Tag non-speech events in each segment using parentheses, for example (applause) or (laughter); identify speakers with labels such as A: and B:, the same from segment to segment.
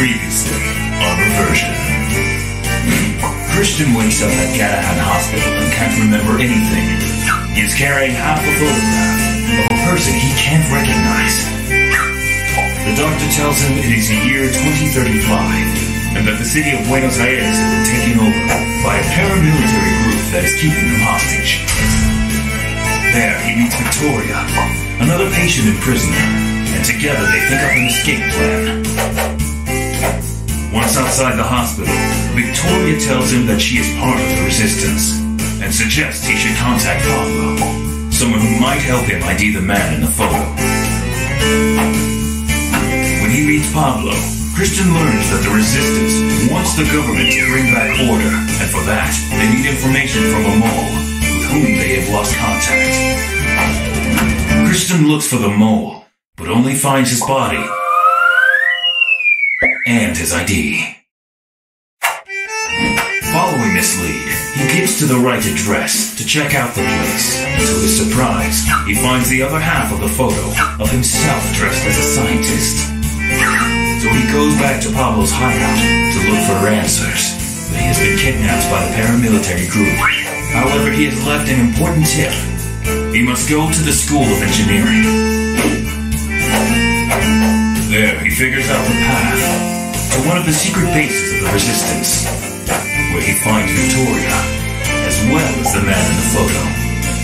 A: Previously on Reversion. Christian wakes up at Gadahan Hospital and can't remember anything. He is carrying half a photograph of a person he can't recognize. The doctor tells him it is the year 2035 and that the city of Buenos Aires has been taken over by a paramilitary group that is keeping him hostage. There, he meets Victoria, another patient in prison, and together they think up an escape plan. Once outside the hospital, Victoria tells him that she is part of the resistance and suggests he should contact Pablo, someone who might help him ID the man in the photo. When he meets Pablo, Christian learns that the resistance wants the government to bring back order, and for that, they need information from a mole with whom they have lost contact. Christian looks for the mole, but only finds his body and his ID. Following this lead, he gets to the right address to check out the place. To his surprise, he finds the other half of the photo of himself dressed as a scientist. So he goes back to Pablo's hideout to look for answers. But he has been kidnapped by the paramilitary group. However, he has left an important tip. He must go to the School of Engineering. There, he figures out the path to one of the secret bases of the Resistance, where he finds Victoria, as well as the man in the photo,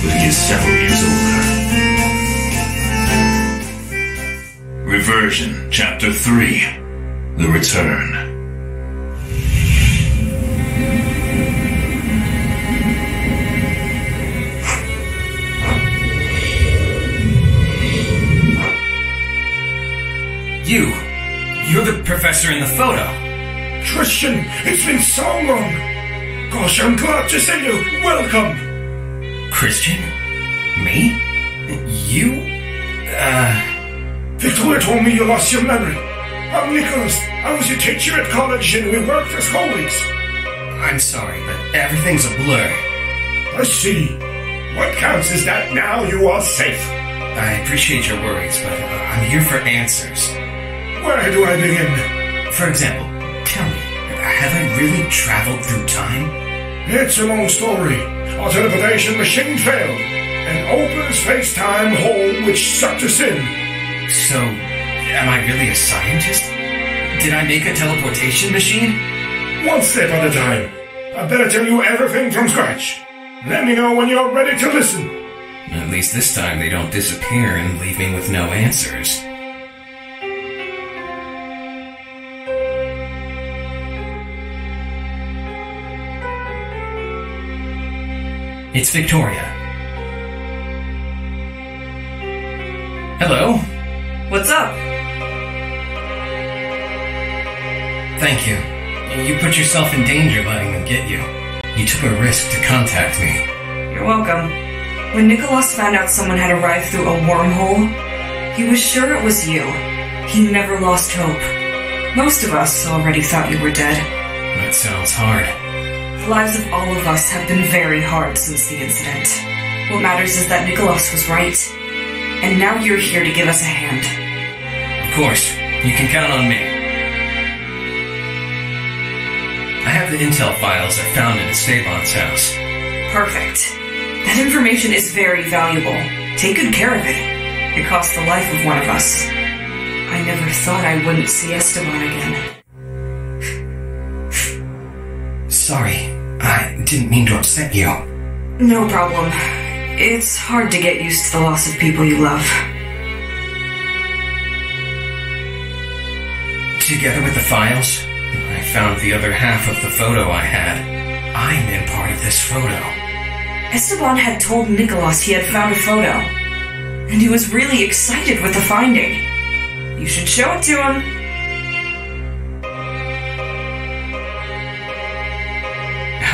A: but he is several years older. Reversion, Chapter 3 The Return.
B: You! You're the professor in the photo.
C: Christian, it's been so long. Gosh, I'm glad to see you. Welcome.
B: Christian? Me? You? Uh.
C: Victoria told me you lost your memory. I'm Nicholas. I was your teacher at college and we worked as colleagues.
B: I'm sorry, but everything's a blur.
C: I see. What counts is that now you are safe.
B: I appreciate your worries, but I'm here for answers.
C: Where do I begin?
B: For example, tell me, have I really traveled through time?
C: It's a long story. Our teleportation machine failed and opened a space-time hole which sucked us in.
B: So, am I really a scientist? Did I make a teleportation machine?
C: One step at a time. I better tell you everything from scratch. Let me know when you're ready to listen.
B: At least this time they don't disappear and leave me with no answers. It's Victoria. Hello?
D: What's up?
B: Thank you. You put yourself in danger letting them get you. You took a risk to contact me.
D: You're welcome. When Nicholas found out someone had arrived through a wormhole, he was sure it was you. He never lost hope. Most of us already thought you were dead.
B: That sounds hard.
D: The lives of all of us have been very hard since the incident. What matters is that Nicholas was right. And now you're here to give us a hand.
B: Of course, you can count on me. I have the intel files I found in Esteban's house.
D: Perfect. That information is very valuable. Take good care of it. It cost the life of one of us. I never thought I wouldn't see Esteban again.
B: Sorry, didn't mean to upset you.
D: No problem. It's hard to get used to the loss of people you love.
B: Together with the files, I found the other half of the photo I had. I'm in part of this photo.
D: Esteban had told Nicholas he had found a photo, and he was really excited with the finding. You should show it to him.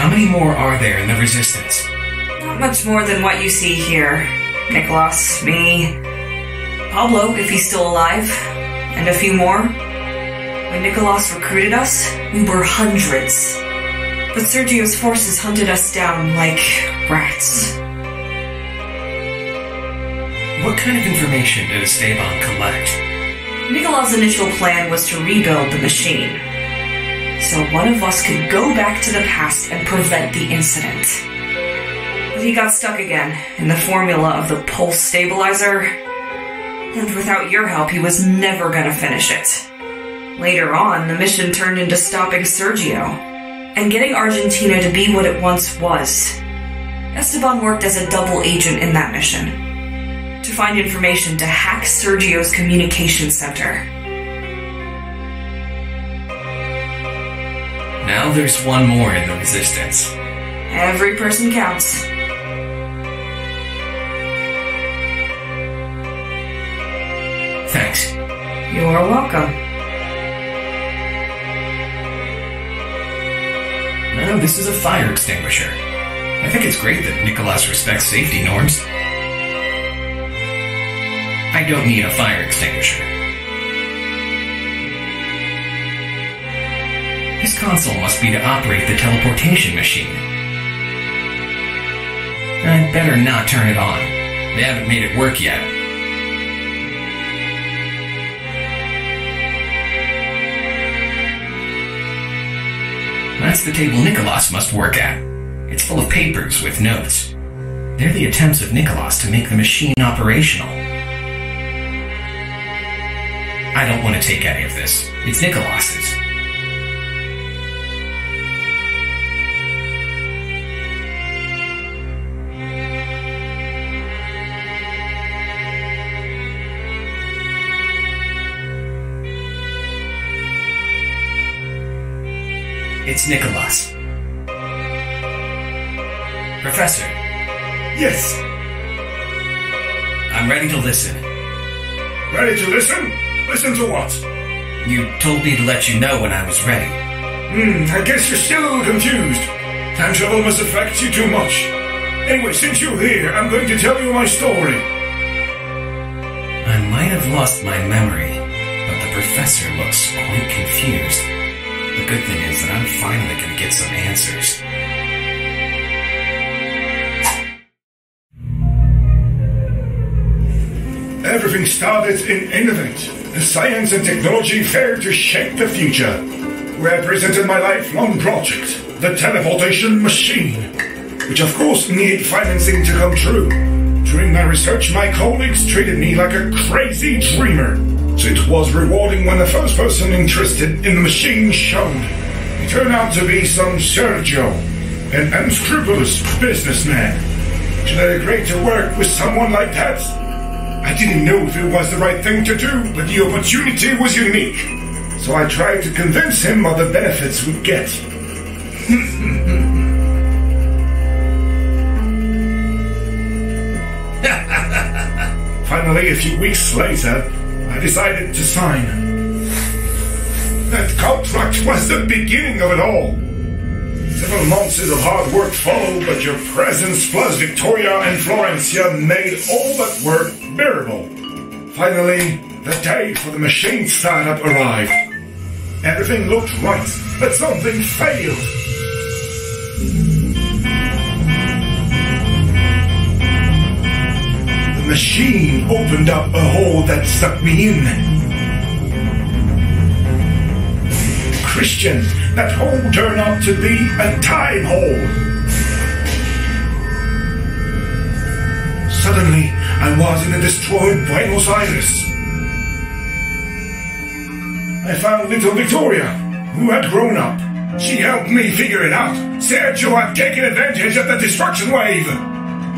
B: How many more are there in the Resistance?
D: Not much more than what you see here. Nicholas, me, Pablo, if he's still alive, and a few more. When Nicholas recruited us, we were hundreds. But Sergio's forces hunted us down like rats.
B: What kind of information did Esteban collect?
D: Nicholas's initial plan was to rebuild the machine. So one of us could go back to the past and prevent the incident. But he got stuck again in the formula of the pulse stabilizer. And without your help, he was never gonna finish it. Later on, the mission turned into stopping Sergio and getting Argentina to be what it once was. Esteban worked as a double agent in that mission to find information to hack Sergio's communication center.
B: Now there's one more in the resistance.
D: Every person counts.
B: Thanks.
D: You're welcome.
B: No, this is a fire extinguisher. I think it's great that Nicholas respects safety norms. I don't need a fire extinguisher. Console must be to operate the teleportation machine. I'd better not turn it on. They haven't made it work yet. That's the table Nicholas must work at. It's full of papers with notes. They're the attempts of Nicholas to make the machine operational. I don't want to take any of this. It's Nicholas's. It's Nicholas. Professor,
C: Yes.
B: I'm ready to listen.
C: Ready to listen? Listen to what?
B: You told me to let you know when I was ready.
C: Hmm, I guess you're still a little confused. Time travel must affect you too much. Anyway, since you're here, I'm going to tell you my story.
B: I might have lost my memory, but the professor looks quite confused. The good thing is that I'm finally going to get some answers.
C: Everything started in Innovate, the science and technology fair to shape the future, where I presented my lifelong project, the teleportation machine, which of course needed financing to come true. During my research, my colleagues treated me like a crazy dreamer, so it was rewarding when the first person interested in the machine showed. He turned out to be some Sergio, an unscrupulous businessman. Should I agree to work with someone like that? I didn't know if it was the right thing to do, but the opportunity was unique. So I tried to convince him of the benefits we'd get. (laughs) Finally, a few weeks later, decided to sign. That contract was the beginning of it all. Several months of hard work followed, but your presence plus Victoria and Florencia made all that work bearable. Finally, the day for the machine startup arrived. Everything looked right, but something failed. Machine opened up a hole that sucked me in. Christian, that hole turned out to be a time hole. Suddenly, I was in a destroyed Buenos Aires. I found little Victoria, who had grown up. She helped me figure it out. Sergio had taken advantage of the destruction wave.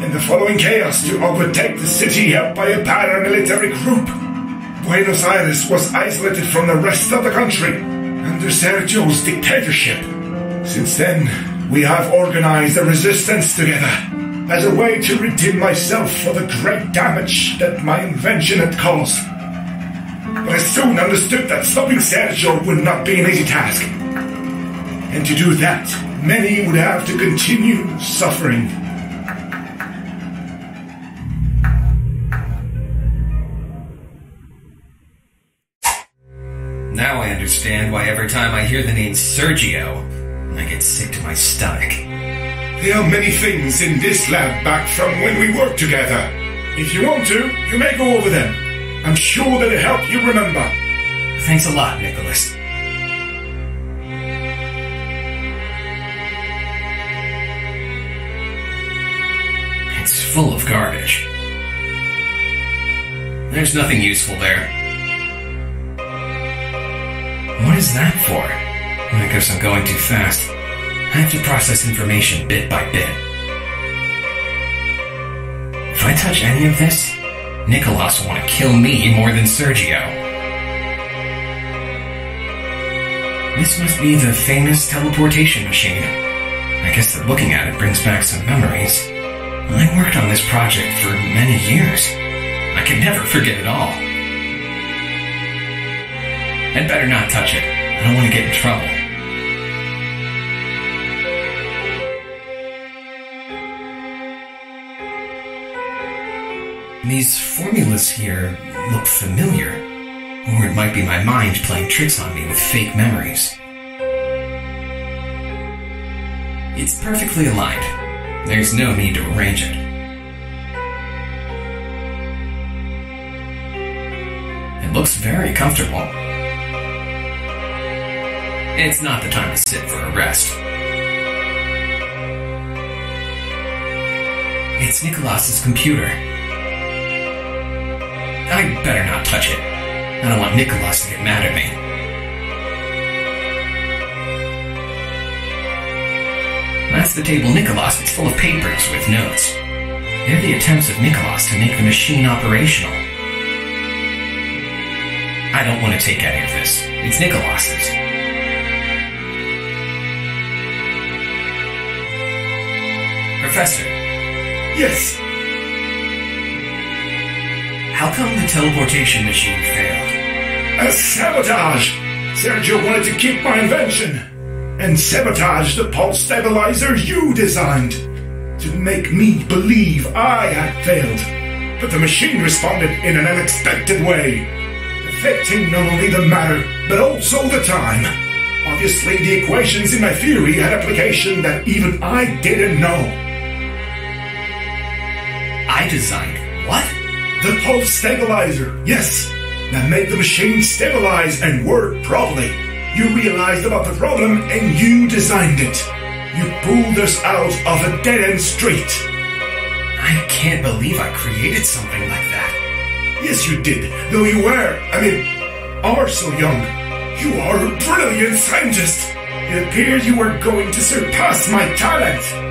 C: In the following chaos to overtake the city helped by a paramilitary group. Buenos Aires was isolated from the rest of the country under Sergio's dictatorship. Since then, we have organized a resistance together as a way to redeem myself for the great damage that my invention had caused. But I soon understood that stopping Sergio would not be an easy task. And to do that, many would have to continue suffering.
B: Understand why every time I hear the name Sergio, I get sick to my stomach.
C: There are many things in this lab back from when we worked together. If you want to, you may go over them. I'm sure they'll help you remember.
B: Thanks a lot, Nicholas. It's full of garbage. There's nothing useful there. What is that for? I guess I'm going too fast. I have to process information bit by bit. If I touch any of this, Nicholas will want to kill me more than Sergio. This must be the famous teleportation machine. I guess that looking at it brings back some memories. I worked on this project for many years. I can never forget it all. I'd better not touch it. I don't want to get in trouble. These formulas here look familiar. Or it might be my mind playing tricks on me with fake memories. It's perfectly aligned. There's no need to arrange it. It looks very comfortable. It's not the time to sit for a rest. It's Nicholas's computer. I better not touch it. I don't want Nicholas to get mad at me. That's the table Nicholas. It's full of papers with notes. They're the attempts of Nicholas to make the machine operational. I don't want to take any of this. It's Nicholas's. Professor,
C: Yes,
B: how come the teleportation machine failed?
C: a sabotage! Sergio wanted to keep my invention and sabotage the pulse stabilizer you designed to make me believe I had failed. But the machine responded in an unexpected way, affecting not only the matter but also the time. Obviously, the equations in my theory had application that even I didn't know.
B: I designed what?
C: The pulse stabilizer, yes, that made the machine stabilize and work properly. You realized about the problem and you designed it. You pulled us out of a dead end street.
B: I can't believe I created something like that.
C: Yes, you did, though you were, I mean, are so young. You are a brilliant scientist. It appears you are going to surpass my talent.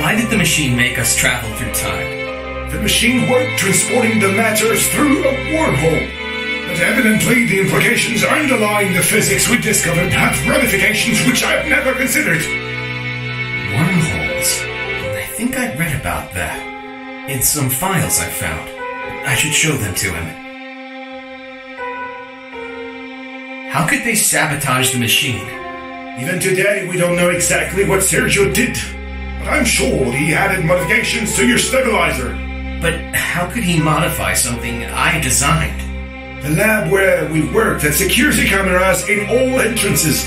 B: Why did the machine make us travel through time?
C: The machine worked transporting the matters through a wormhole. But evidently, the implications underlying the physics we discovered have ramifications which I've never considered.
B: Wormholes. I think I read about that. In some files I found. I should show them to him. How could they sabotage the machine?
C: Even today, we don't know exactly what Sergio did. But I'm sure he added modifications to your stabilizer.
B: But how could he modify something I designed?
C: The lab where we worked had security cameras in all entrances.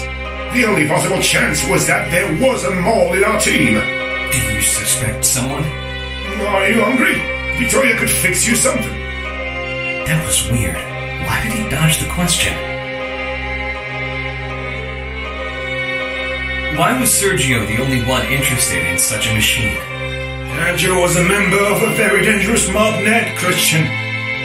C: The only possible chance was that there was a mole in our team.
B: Do you suspect someone?
C: Are you hungry? Victoria could fix you something.
B: That was weird. Why did he dodge the question? Why was Sergio the only one interested in such a machine?
C: Sergio was a member of a very dangerous mob net, Christian.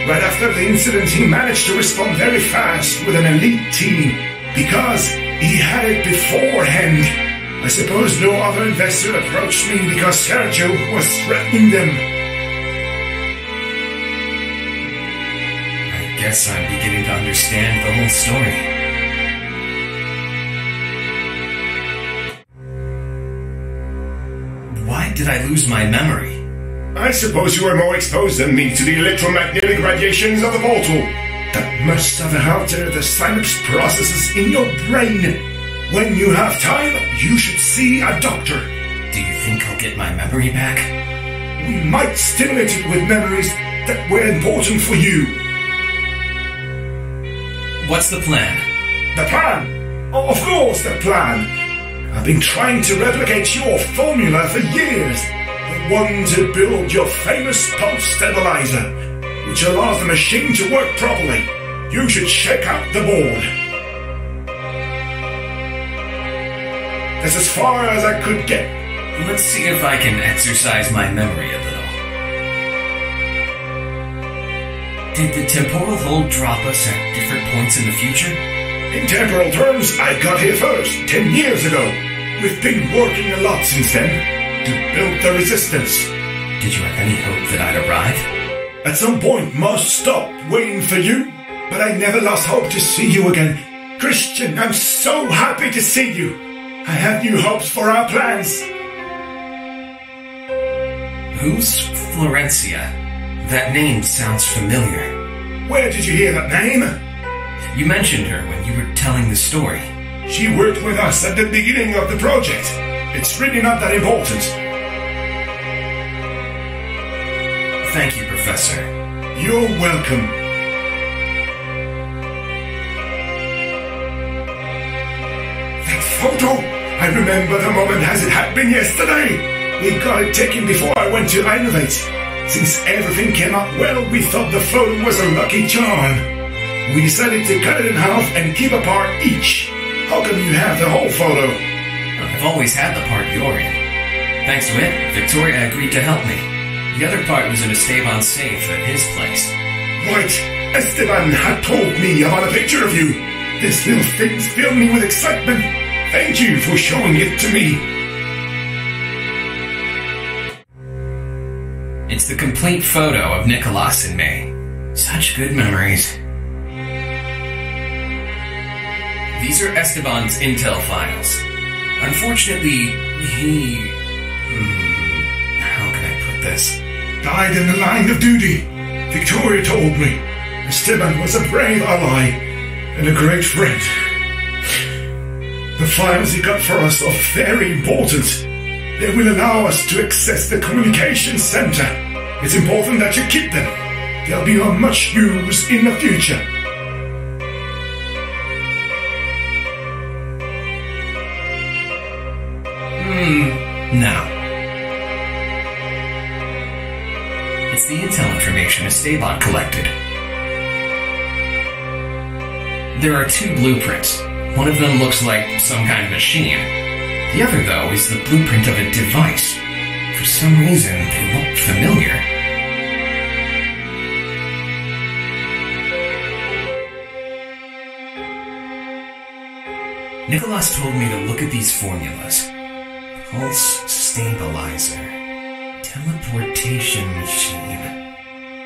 C: Right after the incident, he managed to respond very fast with an elite team because he had it beforehand. I suppose no other investor approached me because Sergio was threatening them.
B: I guess I'm beginning to understand the whole story. Did I lose my memory?
C: I suppose you were more exposed than me to the electromagnetic radiations of the portal. That must have altered the synapse processes in your brain. When you have time, you should see a doctor.
B: Do you think I'll get my memory back?
C: We might stimulate it with memories that were important for you.
B: What's the plan?
C: The plan? Oh, of course, the plan. I've been trying to replicate your formula for years. The one to build your famous pulse stabilizer. which allows the machine to work properly. You should check out the board. That's as far as I could get.
B: Let's see if I can exercise my memory a little. Did the temporal hole drop us at different points in the future?
C: In temporal terms, I got here first, ten years ago. We've been working a lot since then to build the resistance.
B: Did you have any hope that I'd arrive?
C: At some point, must stop waiting for you, but I never lost hope to see you again. Christian, I'm so happy to see you. I have new hopes for our plans.
B: Who's Florencia? That name sounds familiar.
C: Where did you hear that name?
B: You mentioned her when you were telling the story.
C: She worked with us at the beginning of the project. It's really not that important.
B: Thank you, Professor.
C: You're welcome. That photo! I remember the moment as it had been yesterday. We got it taken before I went to Innovate. Since everything came out well, we thought the photo was a lucky charm. We decided to cut it in half and keep a part each. How come you have the whole photo?
B: I've always had the part you're in. Thanks to it, Victoria agreed to help me. The other part was in Esteban's safe at his place.
C: Right. Esteban had told me about a picture of you. This little thing's filled me with excitement. Thank you for showing it to me.
B: It's the complete photo of Nicholas and me. Such good memories. These are Esteban's intel files. Unfortunately, he. Hmm, how can I put this?
C: Died in the line of duty. Victoria told me. Esteban was a brave ally and a great friend. The files he got for us are very important. They will allow us to access the communication center. It's important that you keep them. They'll be of much use in the future.
B: No. It's the intel information Esteban collected. There are two blueprints. One of them looks like some kind of machine. The other, though, is the blueprint of a device. For some reason, they look familiar. Nicholas told me to look at these formulas. Pulse stabilizer. Teleportation machine.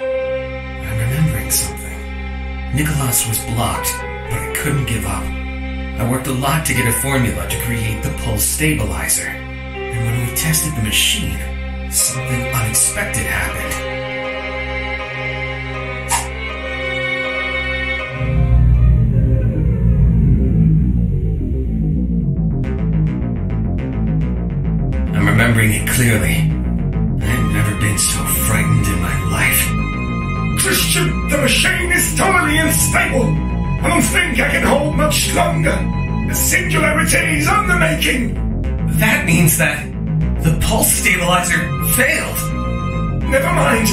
B: I'm remembering something. Nicholas was blocked, but I couldn't give up. I worked a lot to get a formula to create the pulse stabilizer. And when we tested the machine, something unexpected happened. Remembering it clearly. I've never been so frightened in my life.
C: Christian, the machine is totally unstable. I don't think I can hold much longer. The singularity is on the making.
B: That means that the pulse stabilizer failed.
C: Never mind.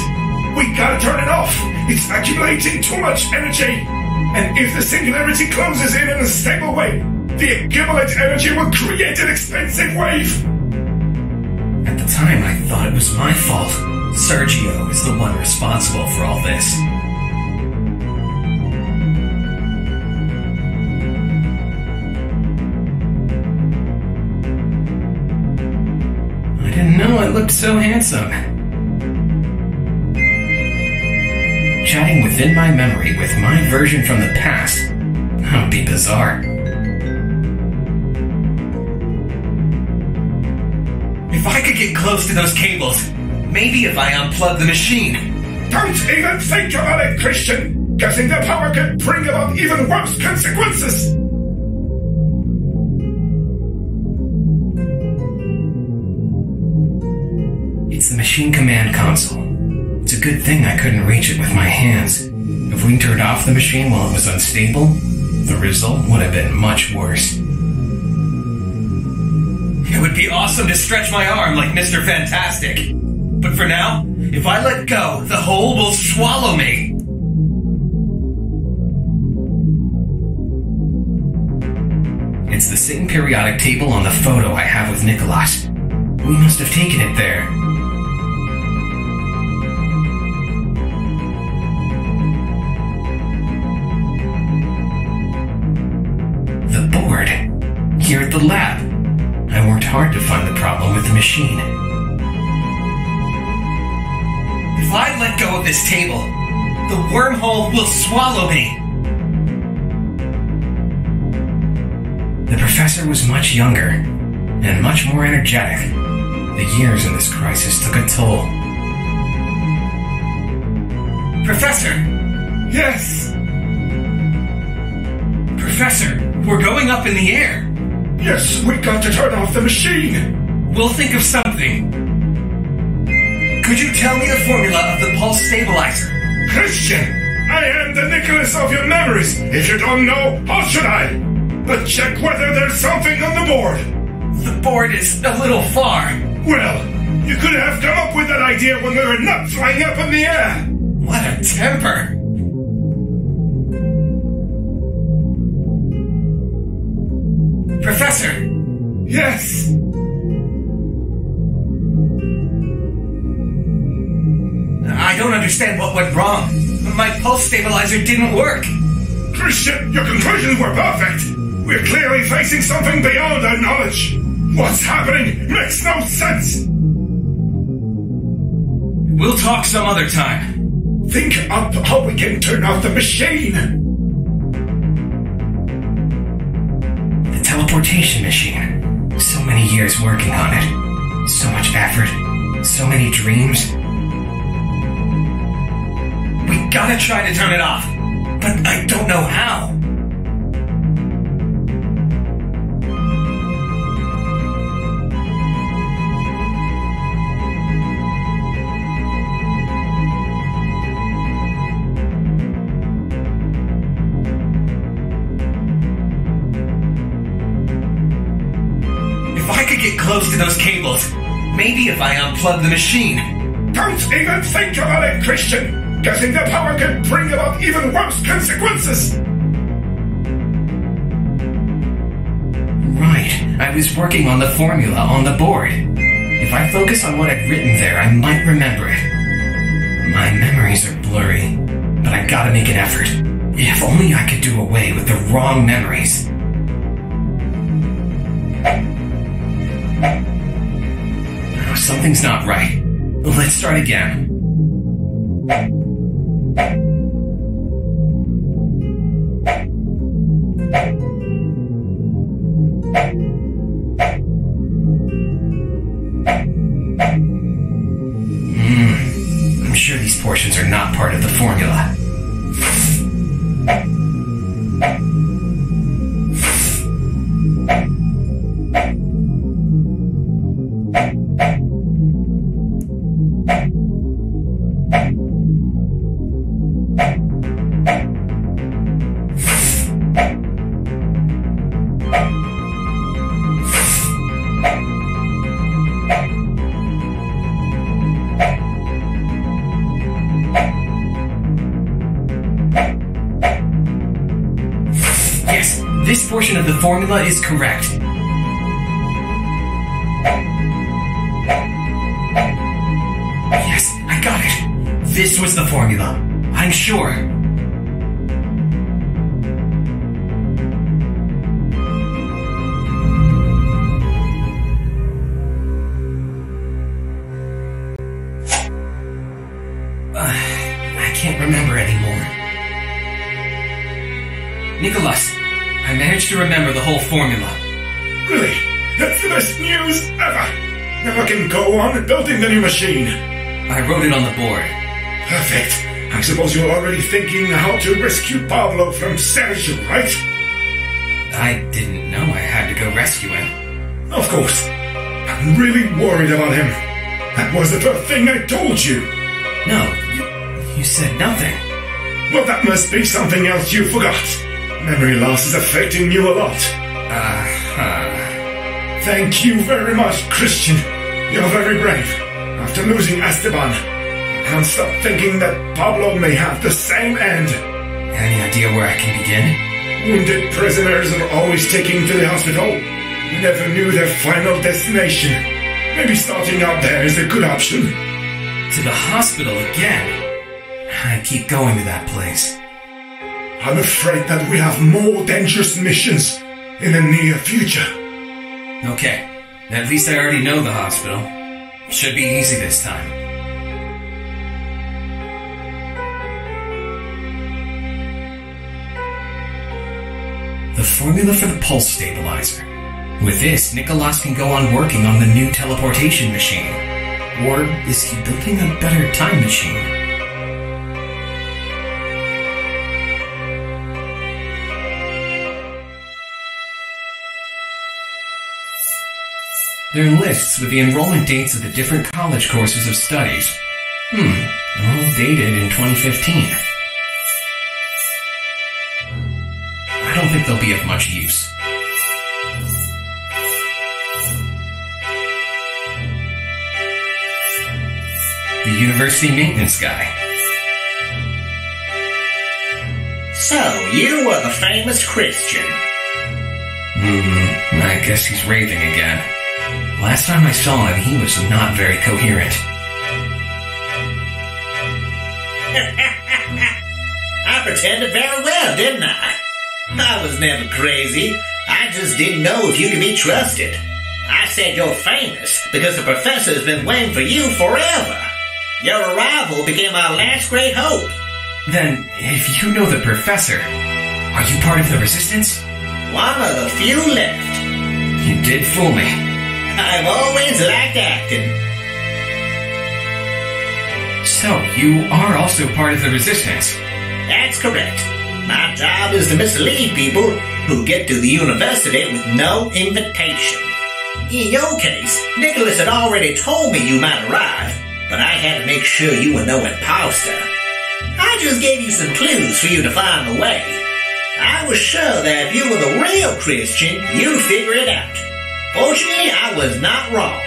C: We gotta turn it off. It's accumulating too much energy. And if the singularity closes in in a stable way, the accumulated energy will create an expansive wave.
B: Time, I thought it was my fault. Sergio is the one responsible for all this. I didn't know I looked so handsome. Chatting within my memory with my version from the past. That would be bizarre. If I could get close to those cables, maybe if I unplug the machine.
C: Don't even think about it, Christian. Getting the power could bring about even worse consequences.
B: It's the machine command console. It's a good thing I couldn't reach it with my hands. If we turned off the machine while it was unstable, the result would have been much worse. It would be awesome to stretch my arm like Mr. Fantastic. But for now, if I let go, the hole will swallow me. It's the same periodic table on the photo I have with Nicholas. We must have taken it there. The board. Here at the lab. Hard to find the problem with the machine. If I let go of this table, the wormhole will swallow me. The professor was much younger and much more energetic. The years in this crisis took a toll. Professor!
C: Yes,
B: Professor, we're going up in the air.
C: Yes, we got to turn off the machine.
B: We'll think of something. Could you tell me the formula of the pulse stabilizer?
C: Christian, I am the Nicholas of your memories. If you don't know, how should I? But check whether there's something on the board.
B: The board is a little far.
C: Well, you could have come up with that idea when we were not flying up in the air.
B: What a temper!
C: Yes,
B: I don't understand what went wrong. My pulse stabilizer didn't work.
C: Christian, your conclusions were perfect. We're clearly facing something beyond our knowledge. What's happening makes no sense.
B: We'll talk some other time.
C: Think up how we can turn off the machine.
B: The teleportation machine. Many years working on it. So much effort. So many dreams. We gotta try to turn it off. But I don't know how. Those cables, maybe if I unplug the machine.
C: Don't even think about it, Christian. Getting the power can bring about even worse consequences.
B: Right, I was working on the formula on the board. If I focus on what I've written there, I might remember it. My memories are blurry, but I gotta make an effort. If only I could do away with the wrong memories. Something's not right. Let's start again.
C: Rescue Pablo from Sergio, right?
B: I didn't know I had to go rescue him.
C: Of course. I'm really worried about him. That was the first thing I told you.
B: No, you, you said nothing.
C: Well, that must be something else you forgot. Memory loss is affecting you a lot.
B: Uh-huh.
C: Thank you very much, Christian. You're very brave. After after losing Esteban, I can't stop thinking that Pablo may have the same end.
B: Any idea where I can begin?
C: Wounded prisoners are always taken to the hospital. We never knew their final destination. Maybe starting out there is a good option.
B: To the hospital again. I keep going to that place.
C: I'm afraid that we have more dangerous missions in the near future.
B: Okay, at least I already know the hospital. Should be easy this time. The formula for the pulse stabilizer. With this, Nicholas can go on working on the new teleportation machine. Or is he building a better time machine? There are lists with the enrollment dates of the different college courses of studies. Hmm, all dated in 2015. Don't think they'll be of much use. The university maintenance guy.
E: So, you were the famous Christian.
B: Hmm, I guess he's raving again. Last time I saw him, he was not very coherent. (laughs)
E: I pretended very well, didn't I? I was never crazy. I just didn't know if you could be trusted. I said you're famous because the professor's been waiting for you forever. Your arrival became our last great hope.
B: Then, if you know the professor, are you part of the resistance?
E: One of the few left.
B: You did fool me.
E: I've always liked acting.
B: So, you are also part of the resistance.
E: That's correct. My job is to mislead people who get to the university with no invitation. In your case, Nicholas had already told me you might arrive, but I had to make sure you were no imposter. I just gave you some clues for you to find the way. I was sure that if you were the real Christian, you'd figure it out. Fortunately, I was not wrong.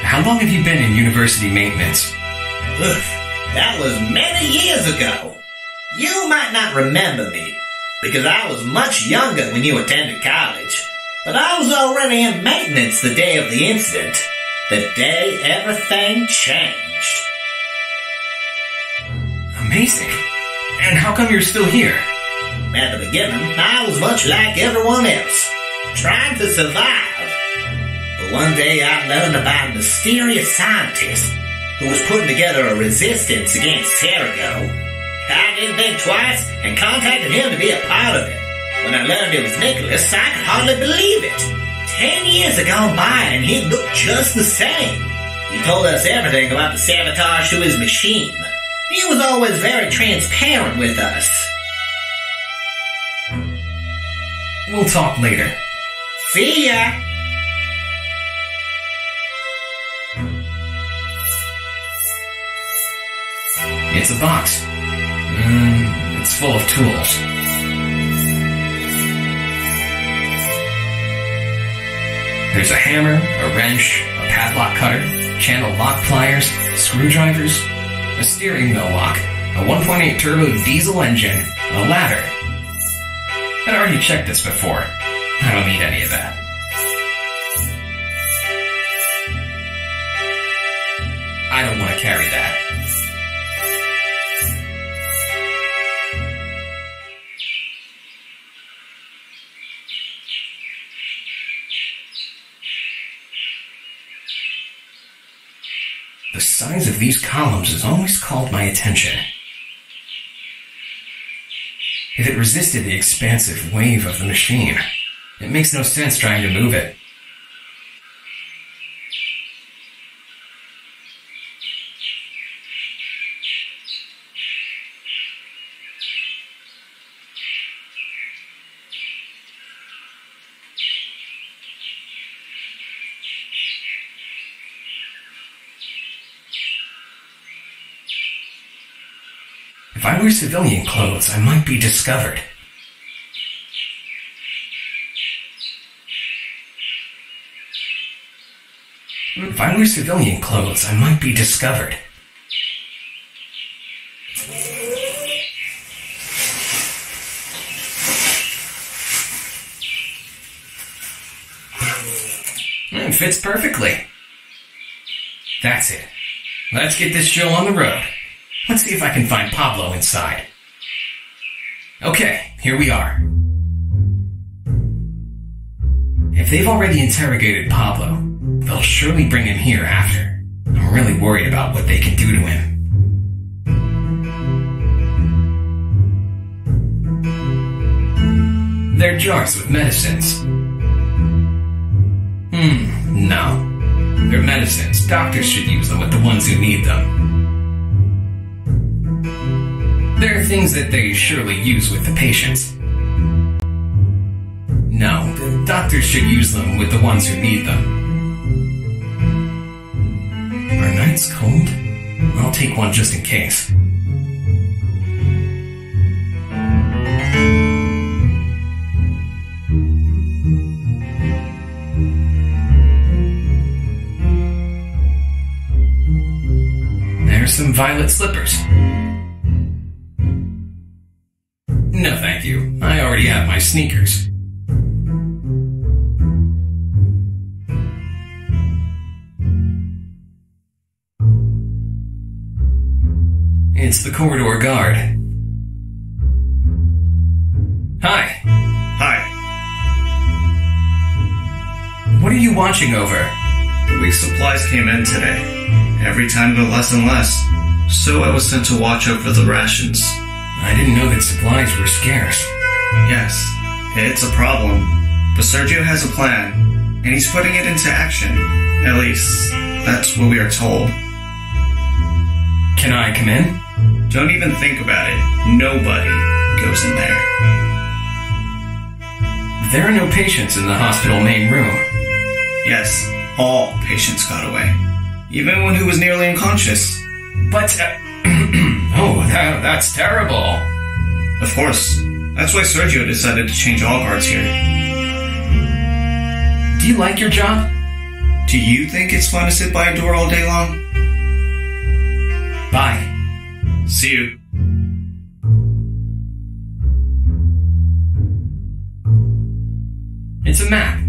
B: How long have you been in university maintenance?
E: Ugh, that was many years ago. You might not remember me, because I was much younger when you attended college. But I was already in maintenance the day of the incident. The day everything changed.
B: Amazing. And how come you're still here?
E: At the beginning, I was much like everyone else, trying to survive. But one day I learned about a mysterious scientist who was putting together a resistance against Sergio. I didn't think twice and contacted him to be a part of it. When I learned it was Nicholas, I could hardly believe it. Ten years had gone by and he looked just the same. He told us everything about the sabotage to his machine. He was always very transparent with us.
B: We'll talk later.
E: See ya!
B: It's a box. Mm, it's full of tools. There's a hammer, a wrench, a padlock cutter, channel lock pliers, screwdrivers, a steering wheel lock, a 1.8 turbo diesel engine, a ladder. I'd already checked this before. I don't need any of that. I don't want to carry that. Size of these columns has always called my attention. If it resisted the expansive wave of the machine, it makes no sense trying to move it. Civilian clothes, I might be discovered. Hmm, if I wear civilian clothes, I might be discovered. Hmm, it fits perfectly. That's it. Let's get this show on the road. Let's see if I can find Pablo inside. Okay, here we are. If they've already interrogated Pablo, they'll surely bring him here after. I'm really worried about what they can do to him. They're jars with medicines. Hmm, no. They're medicines. Doctors should use them with the ones who need them. They're things that they surely use with the patients. No, the doctors should use them with the ones who need them. Are nights cold? I'll take one just in case. There's some violet slippers. Already have my sneakers. It's the corridor guard. Hi.
F: Hi.
B: What are you watching over?
F: The week's supplies came in today. Every time got less and less. So I was sent to watch over the rations.
B: I didn't know that supplies were scarce.
F: Yes, it's a problem. But Sergio has a plan, and he's putting it into action. At least, that's what we are told.
B: Can I come in?
F: Don't even think about it. Nobody goes in there.
B: There are no patients in the hospital main room.
F: Yes, all patients got away. Even one who was nearly unconscious.
B: But, uh, (clears throat) oh, that, that's terrible.
F: Of course. That's why Sergio decided to change all guards here.
B: Do you like your job?
F: Do you think it's fun to sit by a door all day long?
B: Bye.
F: See you.
B: It's a map.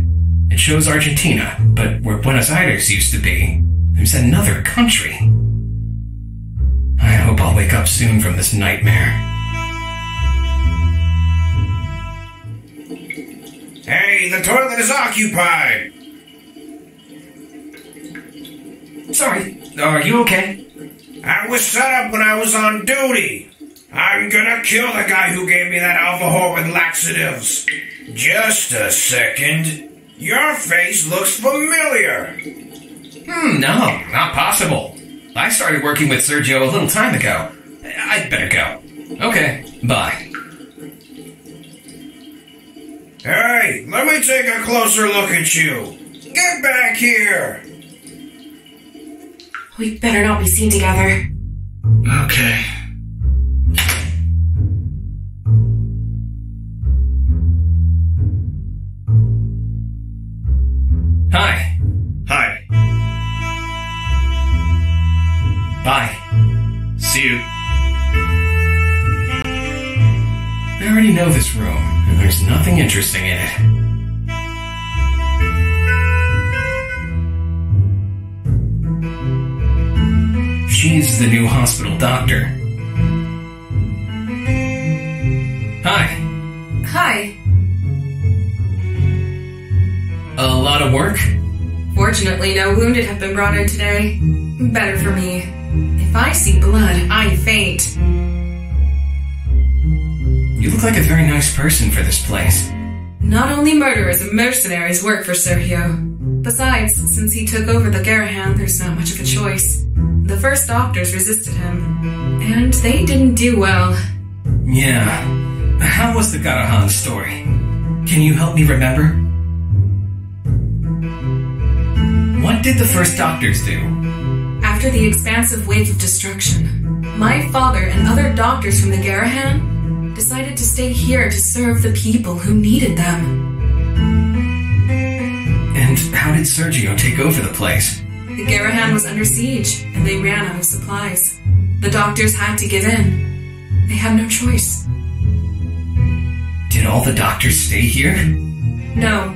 B: It shows Argentina, but where Buenos Aires used to be, there's another country. I hope I'll wake up soon from this nightmare.
C: The toilet is occupied.
B: Sorry, are you okay?
C: I was set up when I was on duty. I'm gonna kill the guy who gave me that alcohol with laxatives. Just a second. Your face looks familiar.
B: Hmm, no, not possible. I started working with Sergio a little time ago. I'd better go. Okay, bye.
C: Hey, let me take a closer look at you. Get back here.
G: We better not be seen together.
F: Okay.
B: Hi.
F: Hi.
B: Bye.
F: See you.
B: I already know this room, and there's nothing interesting in it. She's the new hospital doctor. Hi.
G: Hi.
B: A lot of work?
G: Fortunately, no wounded have been brought in today. Better for me. If I see blood, I faint.
B: You look like a very nice person for this place.
G: Not only murderers and mercenaries work for Sergio. Besides, since he took over the Garrahan, there's not much of a choice. The first doctors resisted him, and they didn't do well.
B: Yeah. How was the Garrahan story? Can you help me remember? What did the first doctors do?
G: After the expansive wave of destruction, my father and other doctors from the Garrahan decided to stay here to serve the people who needed them.
B: And how did Sergio take over the place?
G: The Garrahan was under siege, and they ran out of supplies. The doctors had to give in. They had no choice.
B: Did all the doctors stay here?
G: No,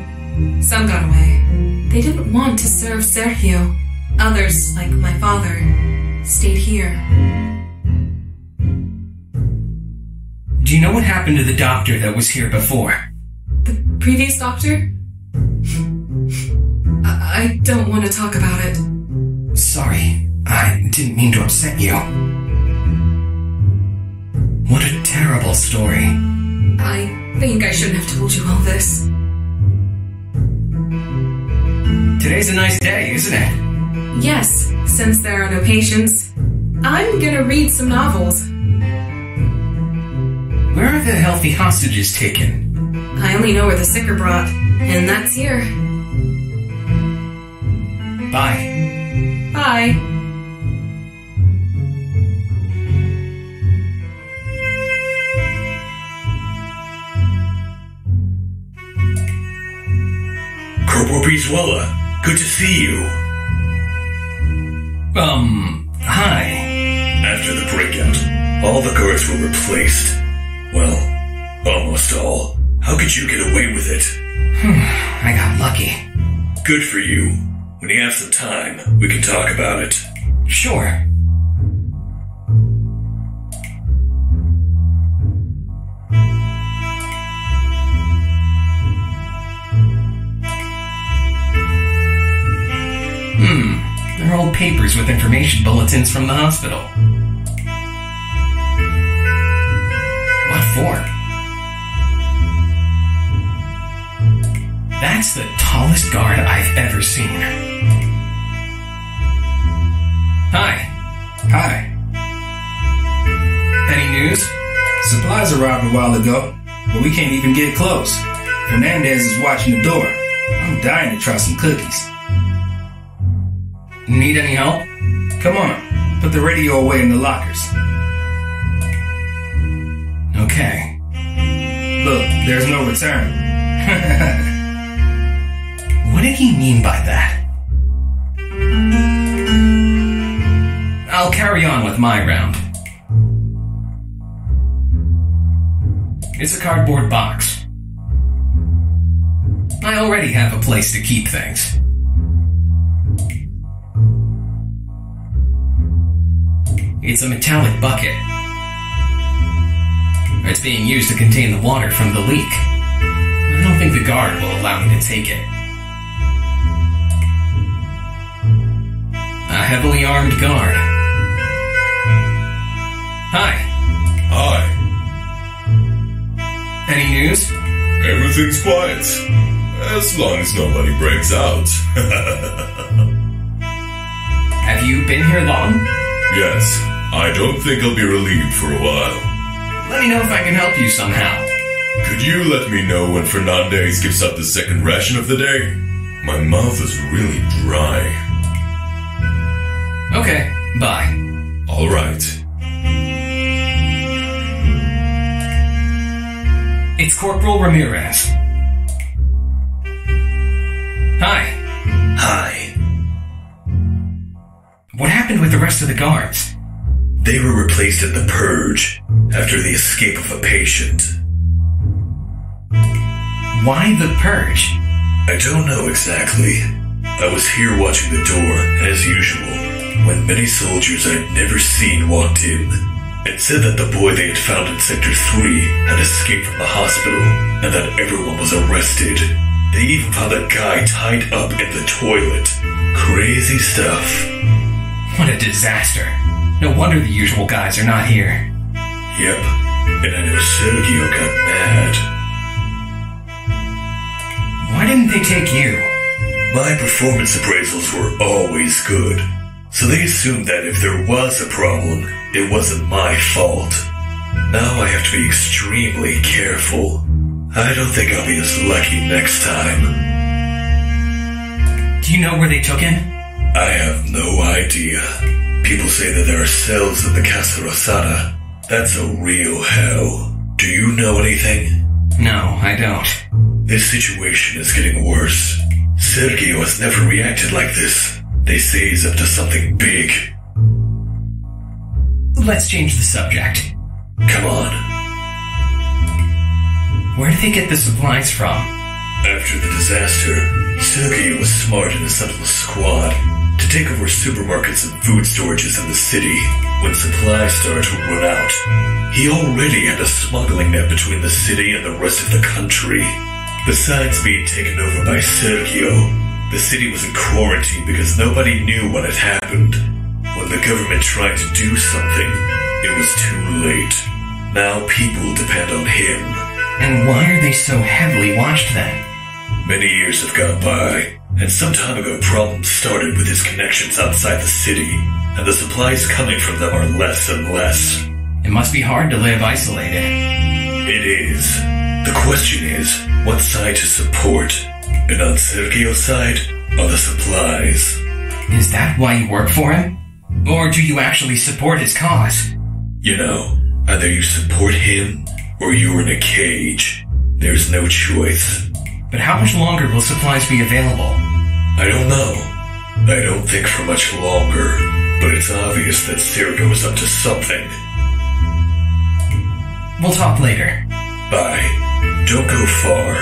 G: some got away. They didn't want to serve Sergio. Others, like my father, stayed here.
B: Do you know what happened to the doctor that was here before?
G: The previous doctor? I, I don't want to talk about it.
B: Sorry, I didn't mean to upset you. What a terrible story.
G: I think I shouldn't have told you all this.
B: Today's a nice day, isn't it?
G: Yes, since there are no patients, I'm gonna read some novels.
B: Where are the healthy hostages taken?
G: I only know where the sick are brought, and that's here.
B: Bye.
G: Bye.
H: Corporal Brizuela, good to see you.
B: Um, hi.
H: After the breakout, all the guards were replaced. Well, almost all. How could you get away with it?
B: Hmm, I got lucky.
H: Good for you. When you have some time, we can talk about it.
B: Sure. Hmm. They're old papers with information bulletins from the hospital. That's the tallest guard I've ever seen. Hi.
I: Hi.
B: Any news?
I: Supplies arrived a while ago, but we can't even get close. Fernandez is watching the door. I'm dying to try some cookies.
B: Need any help?
I: Come on, put the radio away in the lockers.
B: Okay.
I: Look, there's no return. (laughs)
B: What did he mean by that? I'll carry on with my round. It's a cardboard box. I already have a place to keep things. It's a metallic bucket. It's being used to contain the water from the leak. I don't think the guard will allow me to take it. A heavily armed guard. Hi.
J: Hi.
B: Any news?
J: Everything's quiet. As long as nobody breaks out. (laughs)
B: Have you been here long?
J: yes, I don't think I'll be relieved for a while.
B: Let me know if I can help you somehow.
J: Could you let me know when Fernandez gives up the second ration of the day? My mouth is really dry.
B: Okay, bye.
J: All right.
B: It's Corporal Ramirez. Hi.
H: Hi.
B: What happened with the rest of the guards?
H: They were replaced at the purge after the escape of a patient.
B: Why the purge?
H: I don't know exactly. I was here watching the door, as usual, when many soldiers I'd never seen walked in and said that the boy they had found in Sector 3 had escaped from the hospital and that everyone was arrested. They even found a guy tied up in the toilet. Crazy stuff.
B: What a disaster. No wonder the usual guys are not here.
H: Yep, and I know Sergio got mad.
B: Why didn't they take you?
H: My performance appraisals were always good, so they assumed that if there was a problem, it wasn't my fault. Now I have to be extremely careful. I don't think I'll be as lucky next time.
B: Do you know where they took him?
H: I have no idea. People say that there are cells in the Casa Rosada. That's a real hell. Do you know anything?
B: No, I don't.
H: This situation is getting worse. Sergio has never reacted like this. They say he's up to something big.
B: Let's change the subject.
H: Come on.
B: Where do they get the supplies from?
H: After the disaster, Sergio was smart and assembled a squad to take over supermarkets and food storages in the city when supplies started to run out. He already had a smuggling net between the city and the rest of the country. Besides being taken over by Sergio, the city was in quarantine because nobody knew what had happened. When the government tried to do something, it was too late. Now people depend on him.
B: And why are they so heavily watched then?
H: Many years have gone by, and some time ago problems started with his connections outside the city, and the supplies coming from them are less and less.
B: It must be hard to live isolated.
H: It is. The question is, what side to support? And on Sergio's side are the supplies.
B: Is that why you work for him? Or do you actually support his cause?
H: You know, either you support him or you're in a cage. There's no choice.
B: But how much longer will supplies be available?
H: I don't know. I don't think for much longer, but it's obvious that Sergio is up to something.
B: We'll talk later.
H: Bye. Don't go far.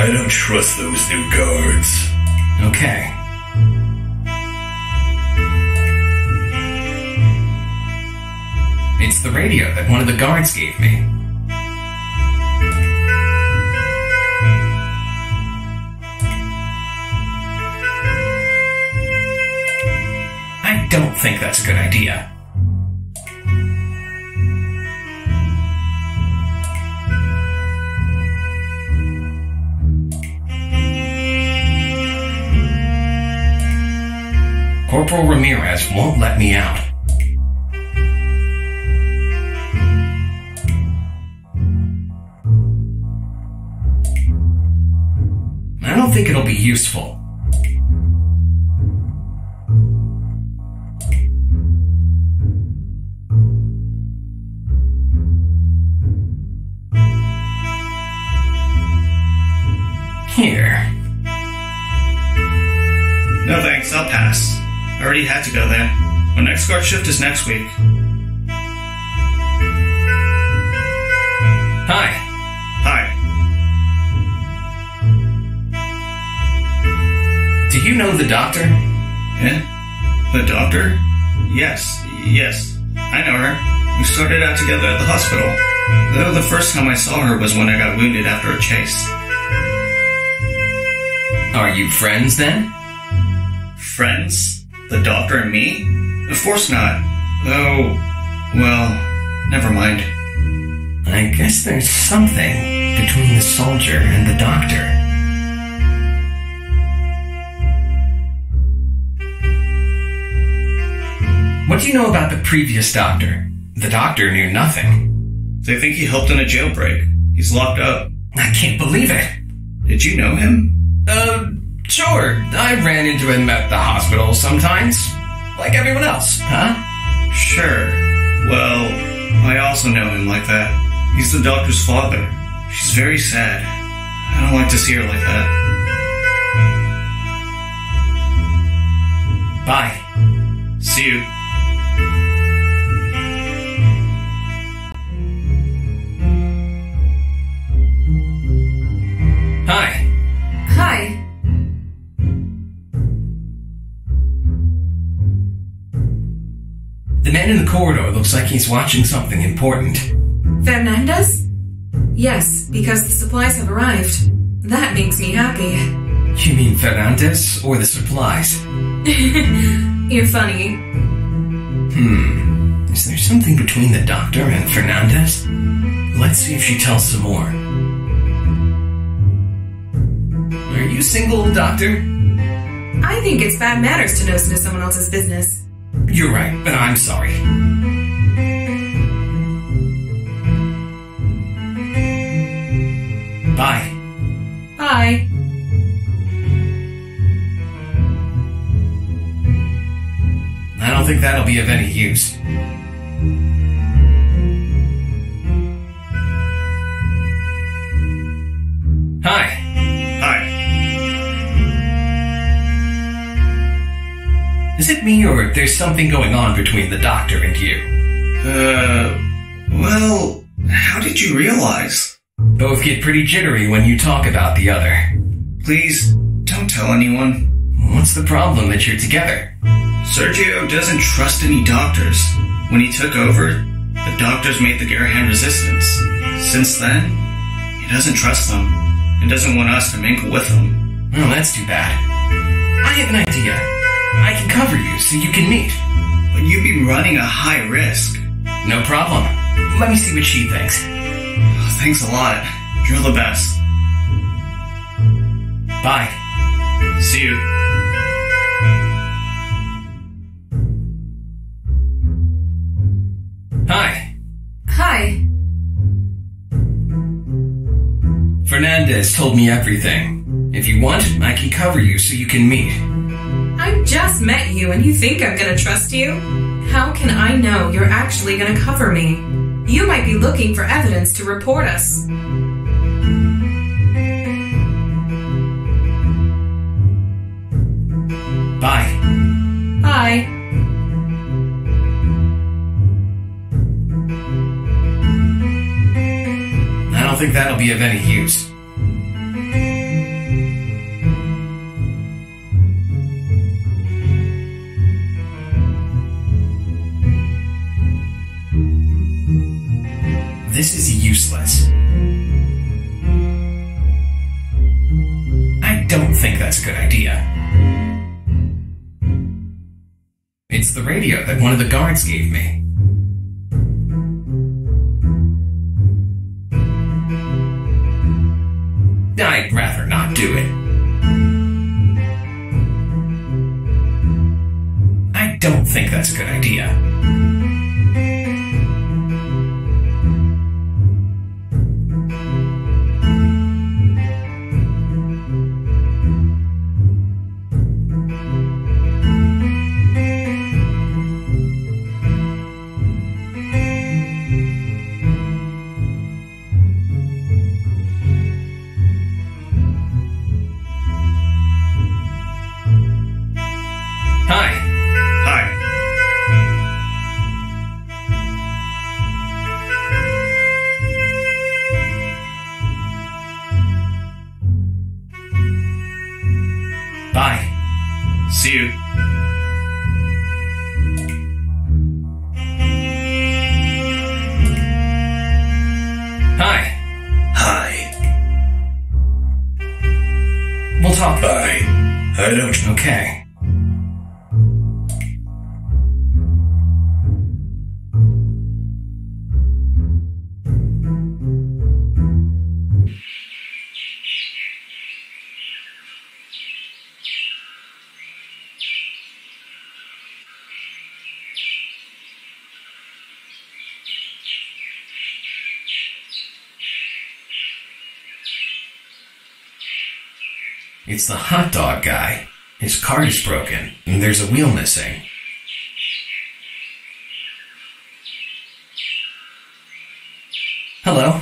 H: I don't trust those new guards.
B: Okay. It's the radio that one of the guards gave me. Don't think that's a good idea. Corporal Ramirez won't let me out. I don't think it'll be useful.
F: Already had to go there. My next guard shift is next week.
B: Hi.
F: Hi.
B: Do you know the doctor?
F: Eh? The doctor? Yes, yes. I know her. We started out together at the hospital. Though the first time I saw her was when I got wounded after a chase.
B: Are you friends then?
F: Friends? The doctor and me? Of course not. Oh, well, never mind.
B: I guess there's something between the soldier and the doctor. What do you know about the previous doctor? The doctor knew nothing.
F: They think he helped in a jailbreak. He's locked up.
B: I can't believe it.
F: Did you know him?
B: Uh, sure. I ran into him at the hospital sometimes. Like everyone else, huh?
F: Sure. Well, I also know him like that. He's the doctor's father. She's very sad. I don't like to see her like that.
B: Bye.
F: See you.
B: Hi.
G: Hi.
B: The man in the corridor looks like he's watching something important.
G: Fernandez? Yes, because the supplies have arrived. That makes me happy.
B: You mean Fernandez or the supplies? (laughs)
G: You're funny.
B: Hmm. Is there something between the doctor and Fernandez? Let's see if she tells some more. Are you single, doctor?
G: I think it's bad manners to nose into someone else's business.
B: You're right, but I'm sorry. Bye.
G: Bye.
B: I don't think that'll be of any use. Hi. Is it me or there's something going on between the doctor and you?
F: Uh, well, how did you realize?
B: Both get pretty jittery when you talk about the other.
F: Please, don't tell anyone.
B: What's the problem that you're together?
F: Sergio doesn't trust any doctors. When he took over, the doctors made the Garrahan resistance. Since then, he doesn't trust them and doesn't want us to mingle with them.
B: Well, that's too bad. I have an idea. I can cover you so you can meet.
F: But you'd be running a high risk.
B: No problem. Let me see what she thinks.
F: Oh, thanks a lot. You're the best.
B: Bye.
F: See you.
B: Hi.
G: Hi.
B: Fernandez told me everything. If you want, I can cover you so you can meet.
G: I just met you and you think I'm gonna trust you? How can I know you're actually gonna cover me? You might be looking for evidence to report us.
B: Bye.
G: Bye.
B: I don't think that'll be of any use. This is useless. I don't think that's a good idea. It's the radio that one of the guards gave me. It's the hot dog guy. His card is broken, and there's a wheel missing. Hello.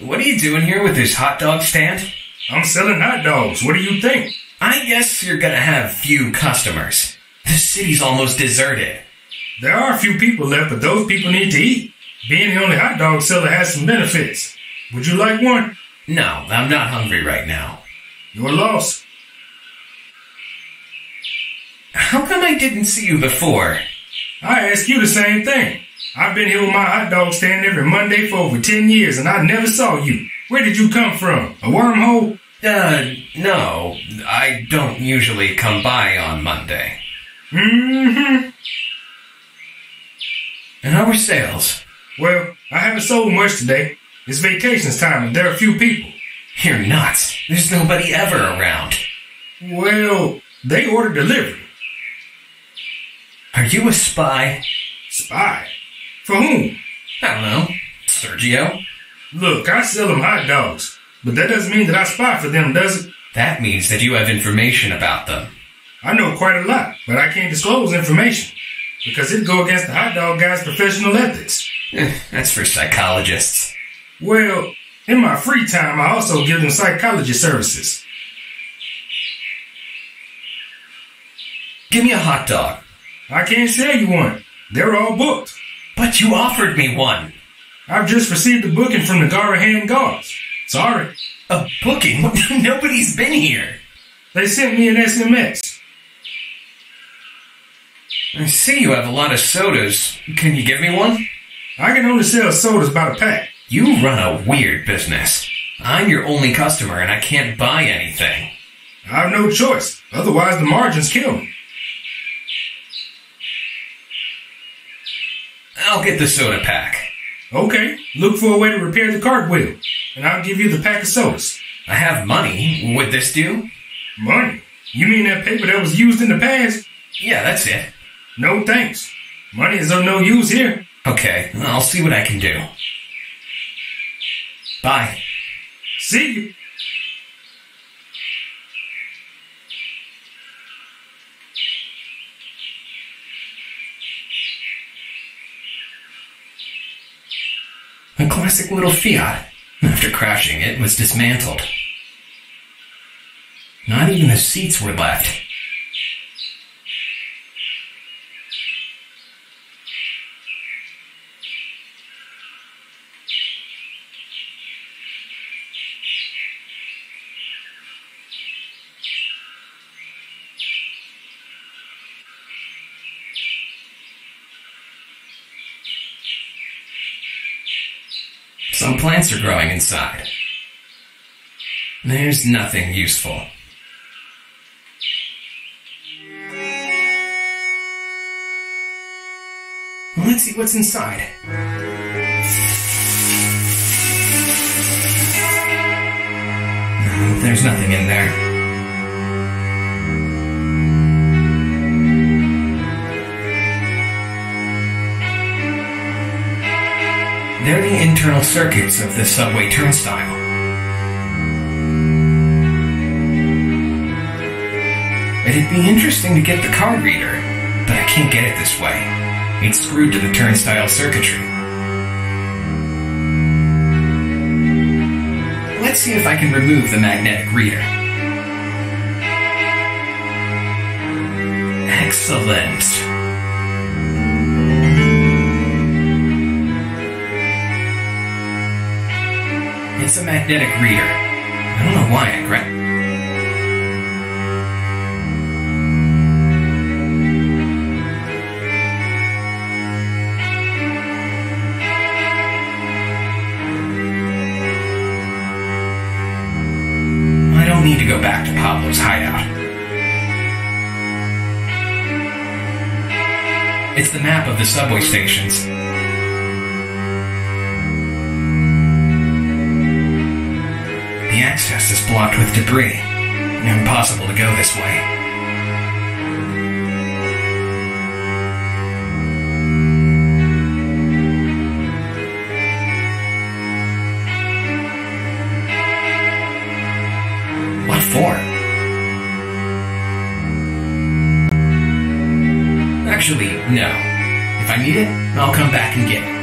B: What are you doing here with this hot dog stand?
I: I'm selling hot dogs. What do you think?
B: I guess you're gonna have few customers. The city's almost deserted.
I: There are a few people left, but those people need to eat. Being the only hot dog seller has some benefits. Would you like one?
B: No, I'm not hungry right now.
I: You're lost.
B: How come I didn't see you before?
I: I ask you the same thing. I've been here with my hot dog stand every Monday for over 10 years and I never saw you. Where did you come from? A wormhole?
B: Uh, no. I don't usually come by on Monday.
I: Mm-hmm.
B: And how were sales?
I: Well, I haven't sold much today. It's vacations time and there are a few people.
B: You're nuts. There's nobody ever around.
I: Well, they ordered delivery.
B: Are you a spy?
I: Spy? For whom?
B: I don't know. Sergio?
I: Look, I sell them hot dogs, but that doesn't mean that I spy for them, does it?
B: That means that you have information about them.
I: I know quite a lot, but I can't disclose information because it'd go against the hot dog guy's professional ethics.
B: Eh, That's for psychologists.
I: Well, in my free time, I also give them psychology services.
B: Give me a hot dog.
I: I can't sell you one. They're all booked.
B: But you offered me one.
I: I've just received a booking from the Garrahan Guards. Sorry.
B: A booking? (laughs) Nobody's been here.
I: They sent me an SMS.
B: I see you have a lot of sodas. Can you give me one?
I: I can only sell sodas by the pack.
B: You run a weird business. I'm your only customer and I can't buy anything.
I: I have no choice. Otherwise, the margins kill me.
B: I'll get the soda pack.
I: Okay, look for a way to repair the cartwheel, and I'll give you the pack of sodas.
B: I have money. Would this do?
I: Money? You mean that paper that was used in the past?
B: Yeah, that's it.
I: No thanks. Money is of no use here.
B: Okay, I'll see what I can do. Bye.
I: See you.
B: A classic little Fiat. After crashing, it was dismantled. Not even the seats were left. Some are growing inside. There's nothing useful. Let's see what's inside. There's nothing in there. They're the internal circuits of the subway turnstile. It'd be interesting to get the card reader, but I can't get it this way. It's screwed to the turnstile circuitry. Let's see if I can remove the magnetic reader. Excellent. It's a magnetic reader. I don't know why I grabbed. Need to go back to Pablo's hideout. It's the map of the subway stations. Access is blocked with debris. Impossible to go this way. What for? Actually, no. If I need it, I'll come back and get it.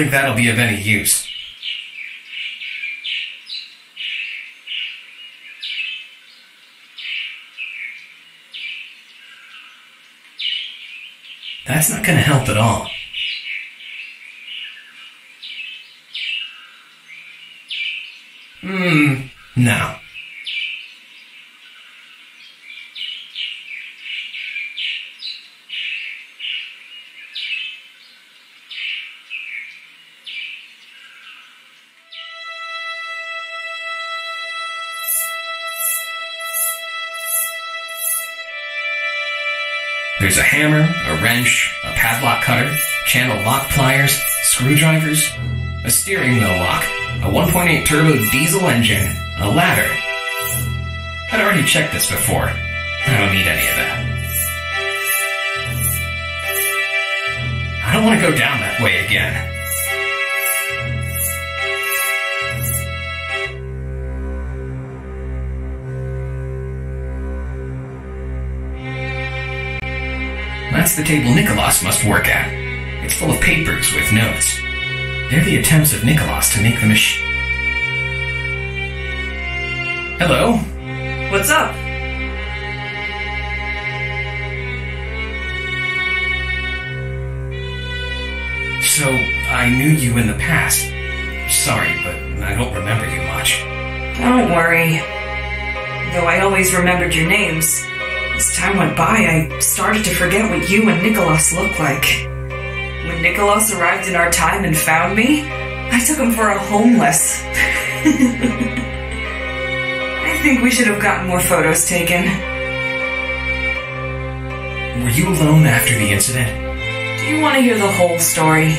B: Think that'll be of any use. That's not going to help at all. Hmm, no. There's a hammer, a wrench, a padlock cutter, channel lock pliers, screwdrivers, a steering wheel lock, a 1.8 turbo diesel engine, a ladder. I'd already checked this before. I don't need any of that. I don't want to go down that way again. That's the table Nicholas must work at. It's full of papers with notes. They're the attempts of Nicholas to make the machine. Hello?
D: What's up?
B: So, I knew you in the past. Sorry, but I don't remember you much.
D: Don't worry. Though I always remembered your names, time went by, I started to forget what you and Nicholas looked like. When Nicholas arrived in our time and found me, I took him for a homeless. (laughs) I think we should have gotten more photos taken.
B: Were you alone after the incident?
D: Do you want to hear the whole story?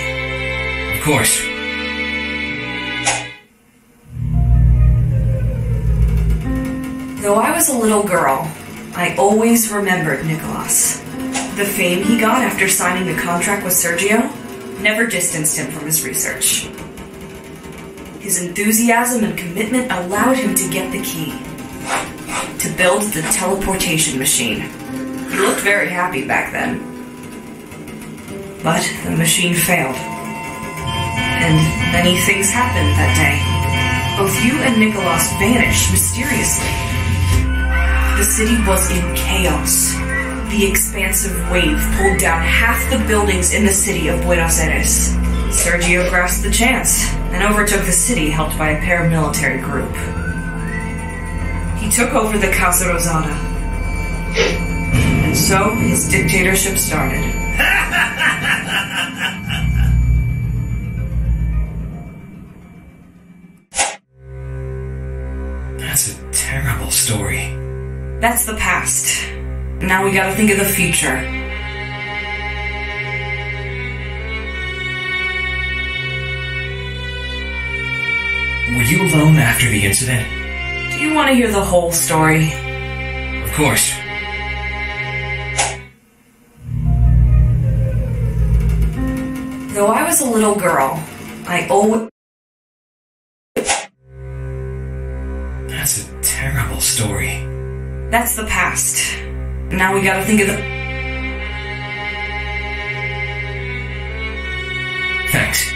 B: Of course.
D: Though I was a little girl, I always remembered Nicholas. The fame he got after signing the contract with Sergio never distanced him from his research. His enthusiasm and commitment allowed him to get the key to build the teleportation machine. He looked very happy back then. But the machine failed. And many things happened that day. Both you and Nicholas vanished mysteriously. The city was in chaos. The expansive wave pulled down half the buildings in the city of Buenos Aires. Sergio grasped the chance and overtook the city helped by a paramilitary group. He took over the Casa Rosada. And so his dictatorship started.
B: That's
D: the past. Now we gotta think of the future.
B: Were you alone after the incident?
D: Do you want to hear the whole story?
B: Of course.
D: Though I was a little girl, I always.
B: That's a terrible story.
D: That's the past. Now we gotta think of the.
B: Thanks.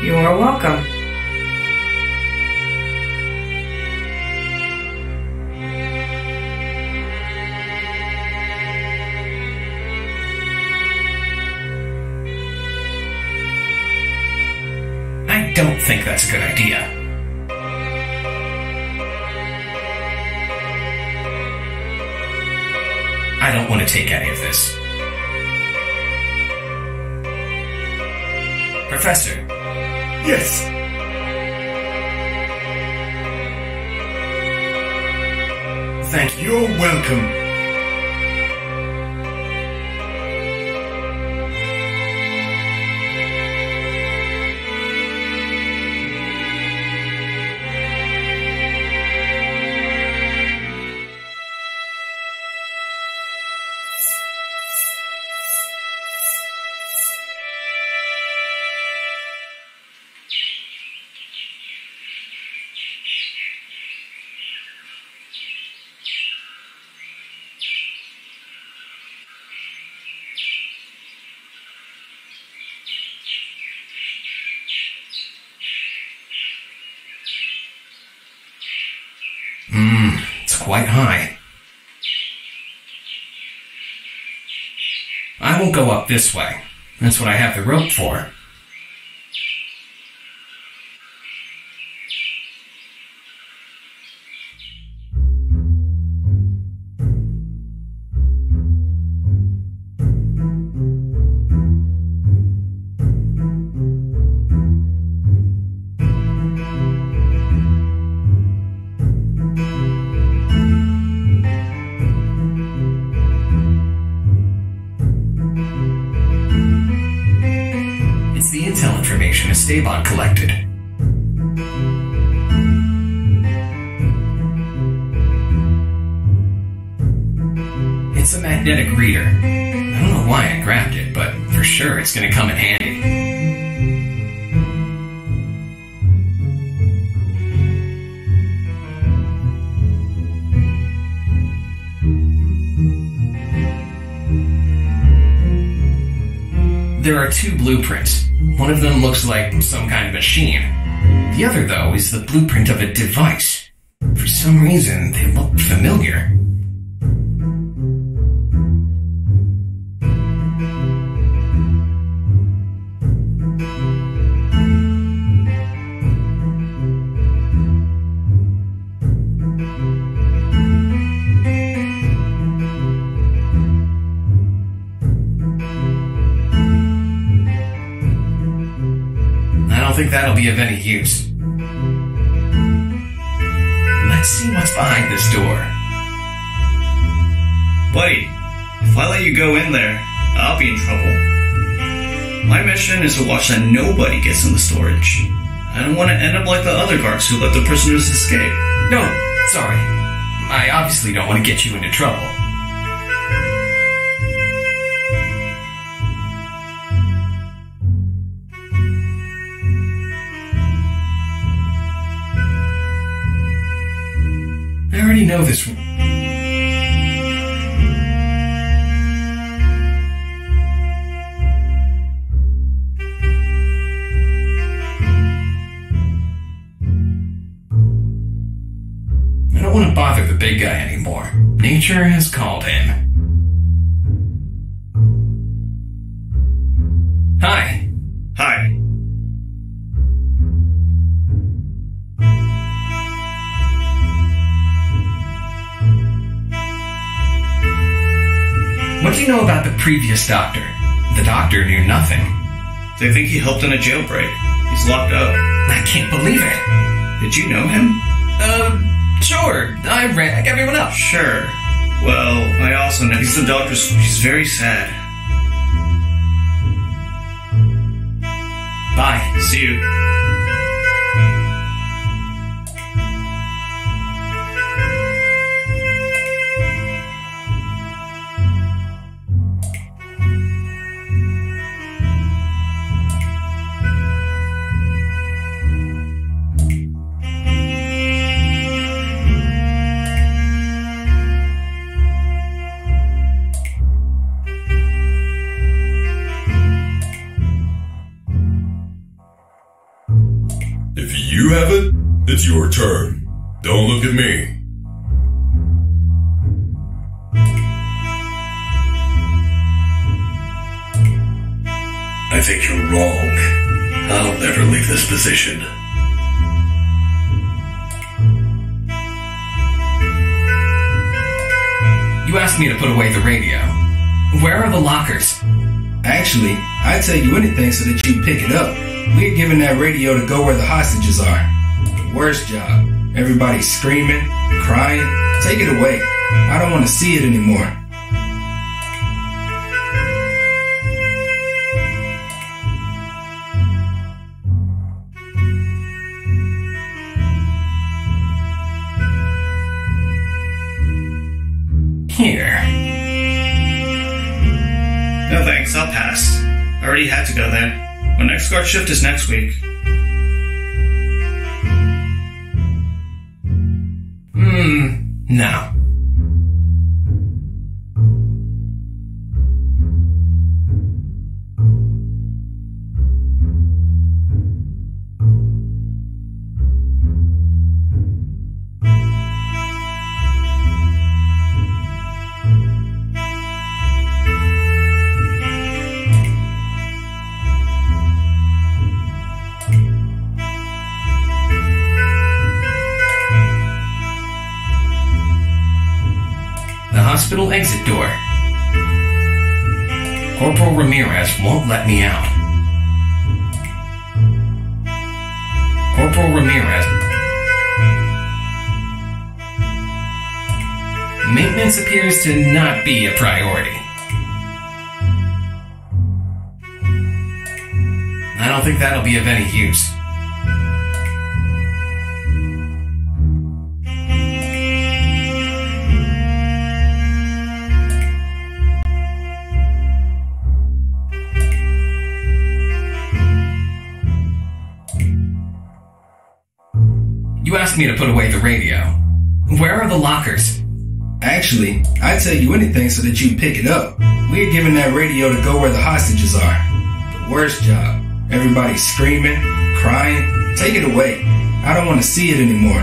D: You're welcome.
B: I don't think that's a good idea. I don't want to take any of this. Professor,
C: Yes.
B: thank you.
C: You're welcome.
B: This way. That's what I have the rope for. Why I grabbed it, but for sure it's gonna come in handy. There are two blueprints. One of them looks like some kind of machine. The other, though, is the blueprint of a device. For some reason, they look familiar. Think that'll be of any use. Let's see what's behind this door.
F: Buddy, if I let you go in there, I'll be in trouble. My mission is to watch that nobody gets in the storage. I don't want to end up like the other guards who let the prisoners escape.
B: No, sorry. I obviously don't want to get you into trouble. Know this. I don't want to bother the big guy anymore. Nature has called him. What do you know about the previous doctor? The doctor knew nothing.
F: They think he helped in a jailbreak. He's locked up.
B: I can't believe it.
F: Did you know him?
B: Uh, sure. I ran like everyone else.
F: Sure. Well, I also know he's the doctor's. He's very sad.
B: Bye.
F: See you.
H: It, it's your turn. Don't look at me. I think you're wrong. I'll never leave this position.
B: You asked me to put away the radio. Where are the lockers?
I: Actually, I'd tell you anything so that you'd pick it up. We're giving that radio to go where the hostages are. Worst job. Everybody's screaming, crying. Take it away. I don't want to see it anymore.
B: Here.
F: No thanks, I'll pass. I already had to go there. My next guard shift is next week.
B: Hmm, hospital exit door. Corporal Ramirez won't let me out. Corporal Ramirez. Maintenance appears to not be a priority. I don't think that'll be of any use. Asked me to put away the radio. Where are the lockers?
I: Actually, I'd tell you anything so that you'd pick it up. We're giving that radio to go where the hostages are. The worst job. Everybody's screaming, crying. Take it away. I don't want to see it anymore.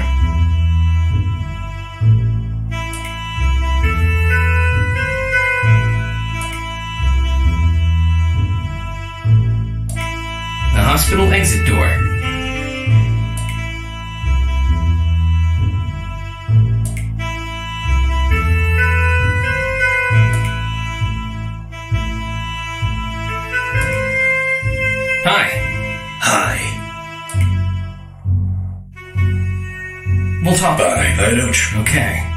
B: The hospital exit door. Hi.
H: Hi.
B: We'll talk.
H: Bye. I don't.
B: Okay.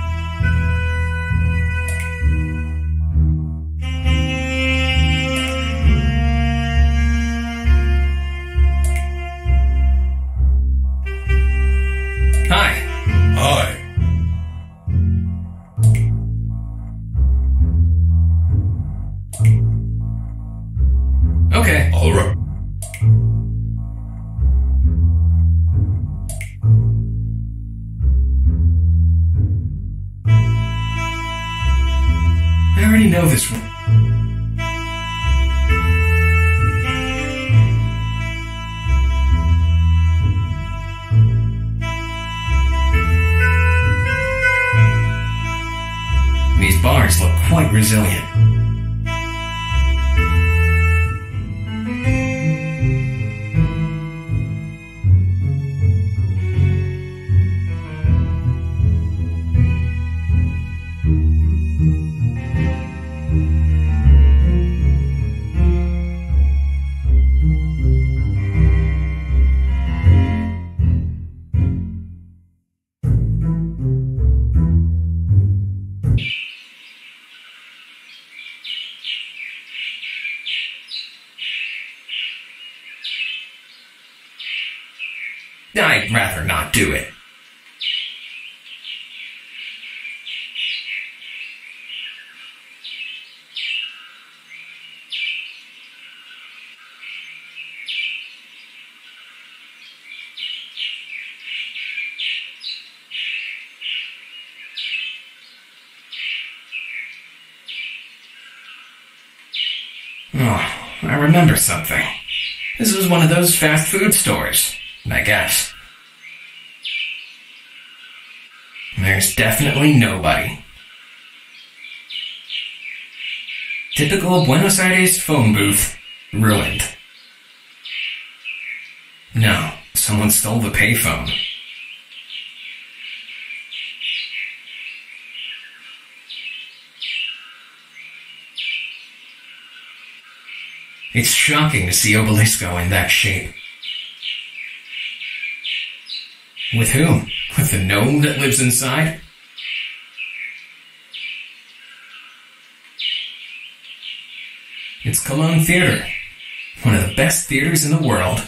B: Oh, I remember something. This was one of those fast food stores, I guess. There's definitely nobody. Typical Buenos Aires phone booth. Ruined. No, someone stole the payphone. It's shocking to see Obelisco in that shape. With whom? With the gnome that lives inside? It's Colón Theater, one of the best theaters in the world.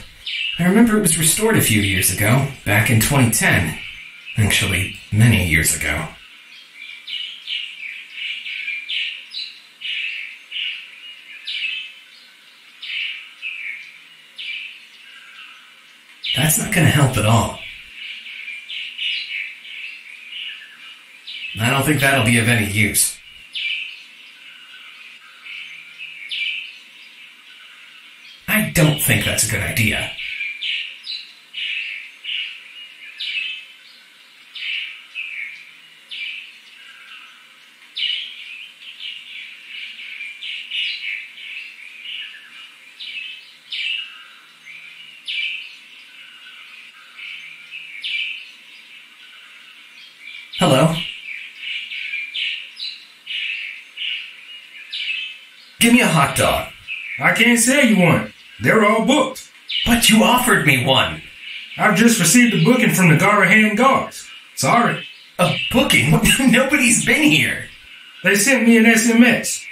B: I remember it was restored a few years ago, back in 2010. Actually, many years ago. That's not going to help at all. I don't think that'll be of any use. I don't think that's a good idea. Hello? Give me a hot dog.
K: I can't sell you one. They're all booked.
B: But you offered me one.
K: I've just received a booking from the Garrahan Guards. Sorry.
B: A booking? (laughs) Nobody's been here.
K: They sent me an SMS.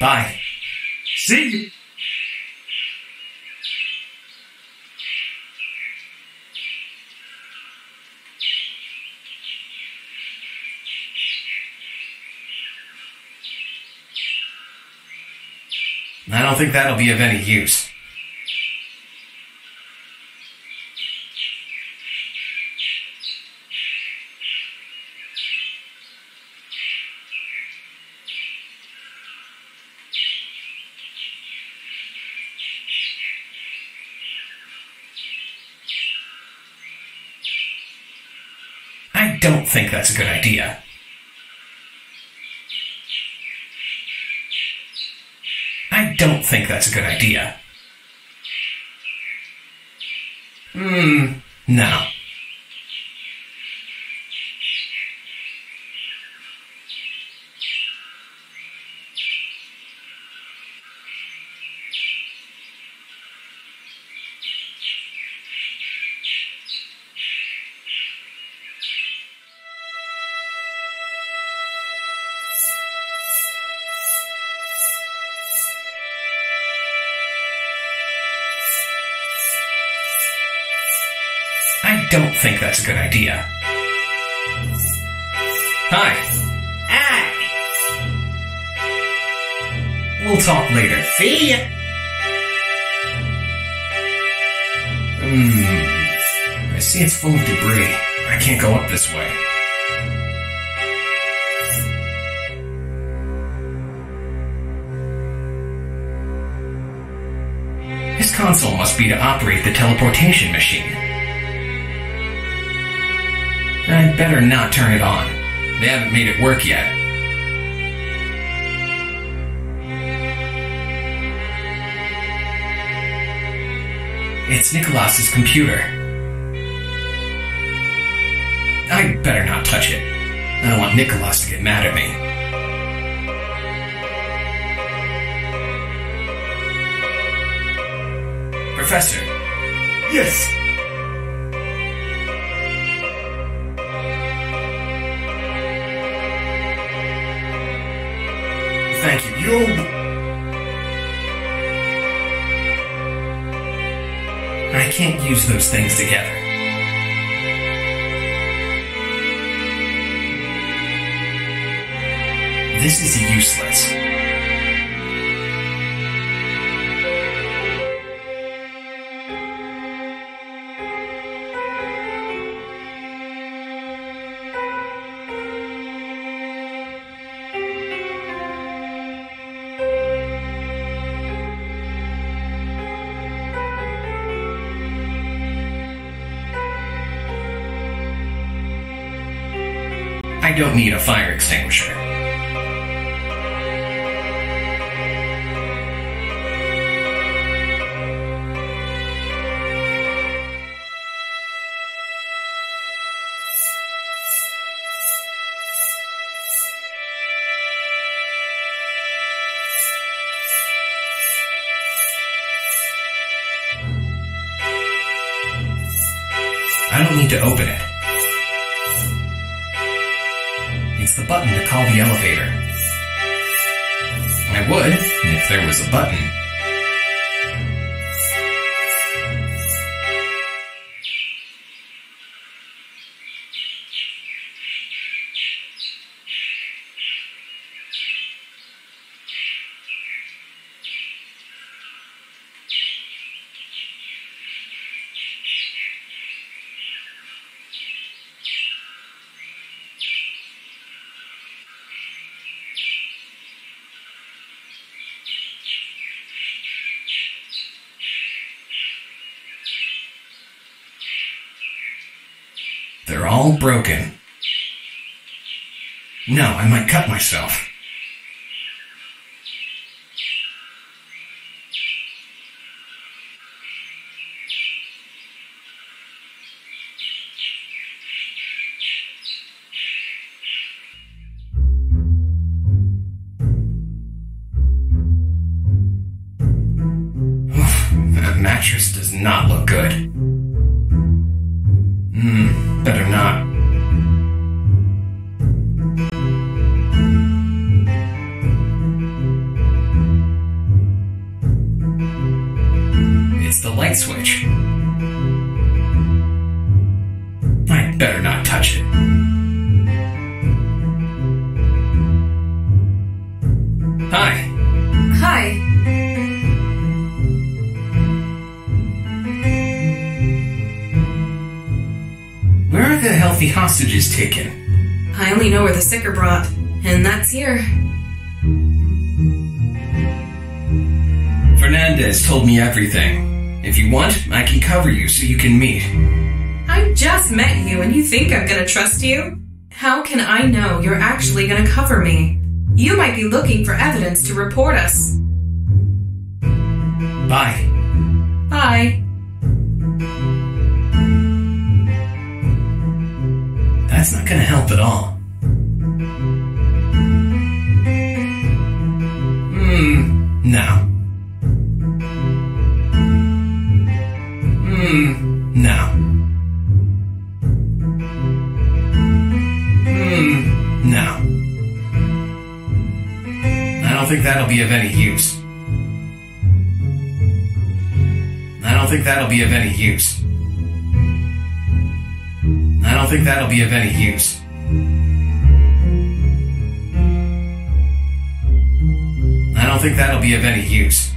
B: Bye.
K: See you.
B: I don't think that'll be of any use. I don't think that's a good idea. Don't think that's a good idea. Hmm, no. That's a good idea. Hi.
E: Hi.
B: We'll talk later.
E: See ya.
B: Hmm. I see it's full of debris. I can't go up this way. His console must be to operate the teleportation machine. I'd better not turn it on. They haven't made it work yet. It's Nicholas's computer. I'd better not touch it. I don't want Nicholas to get mad at me. Professor,
C: Yes.
B: You. I can't use those things together. This is useless. Don't need a fire extinguisher. Broken. No, I might cut myself. Hi.
G: Hi.
B: Where are the healthy hostages taken?
G: I only know where the sick are brought, and that's here.
B: Fernandez told me everything. If you want, I can cover you so you can meet.
G: I just met you and you think I'm gonna trust you? How can I know you're actually gonna cover me? You might be looking for evidence to report us.
B: Bye.
G: Bye.
B: That's not gonna help at all. Be of any use. I don't think that'll be of any use. I don't think that'll be of any use. I don't think that'll be of any use.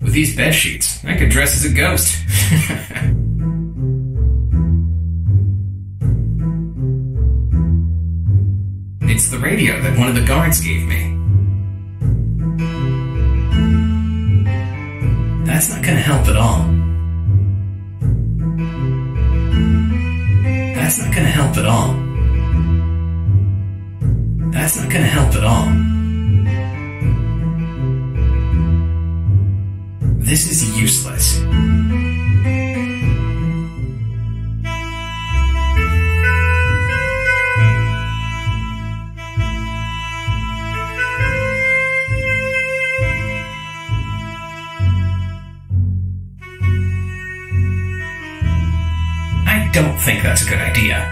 B: With these bed sheets, I could dress as a ghost. (laughs) it's the radio that one of the guards gave me. That's not gonna help at all. That's not gonna help at all. That's not gonna help at all. This is useless. Don't think that's a good idea.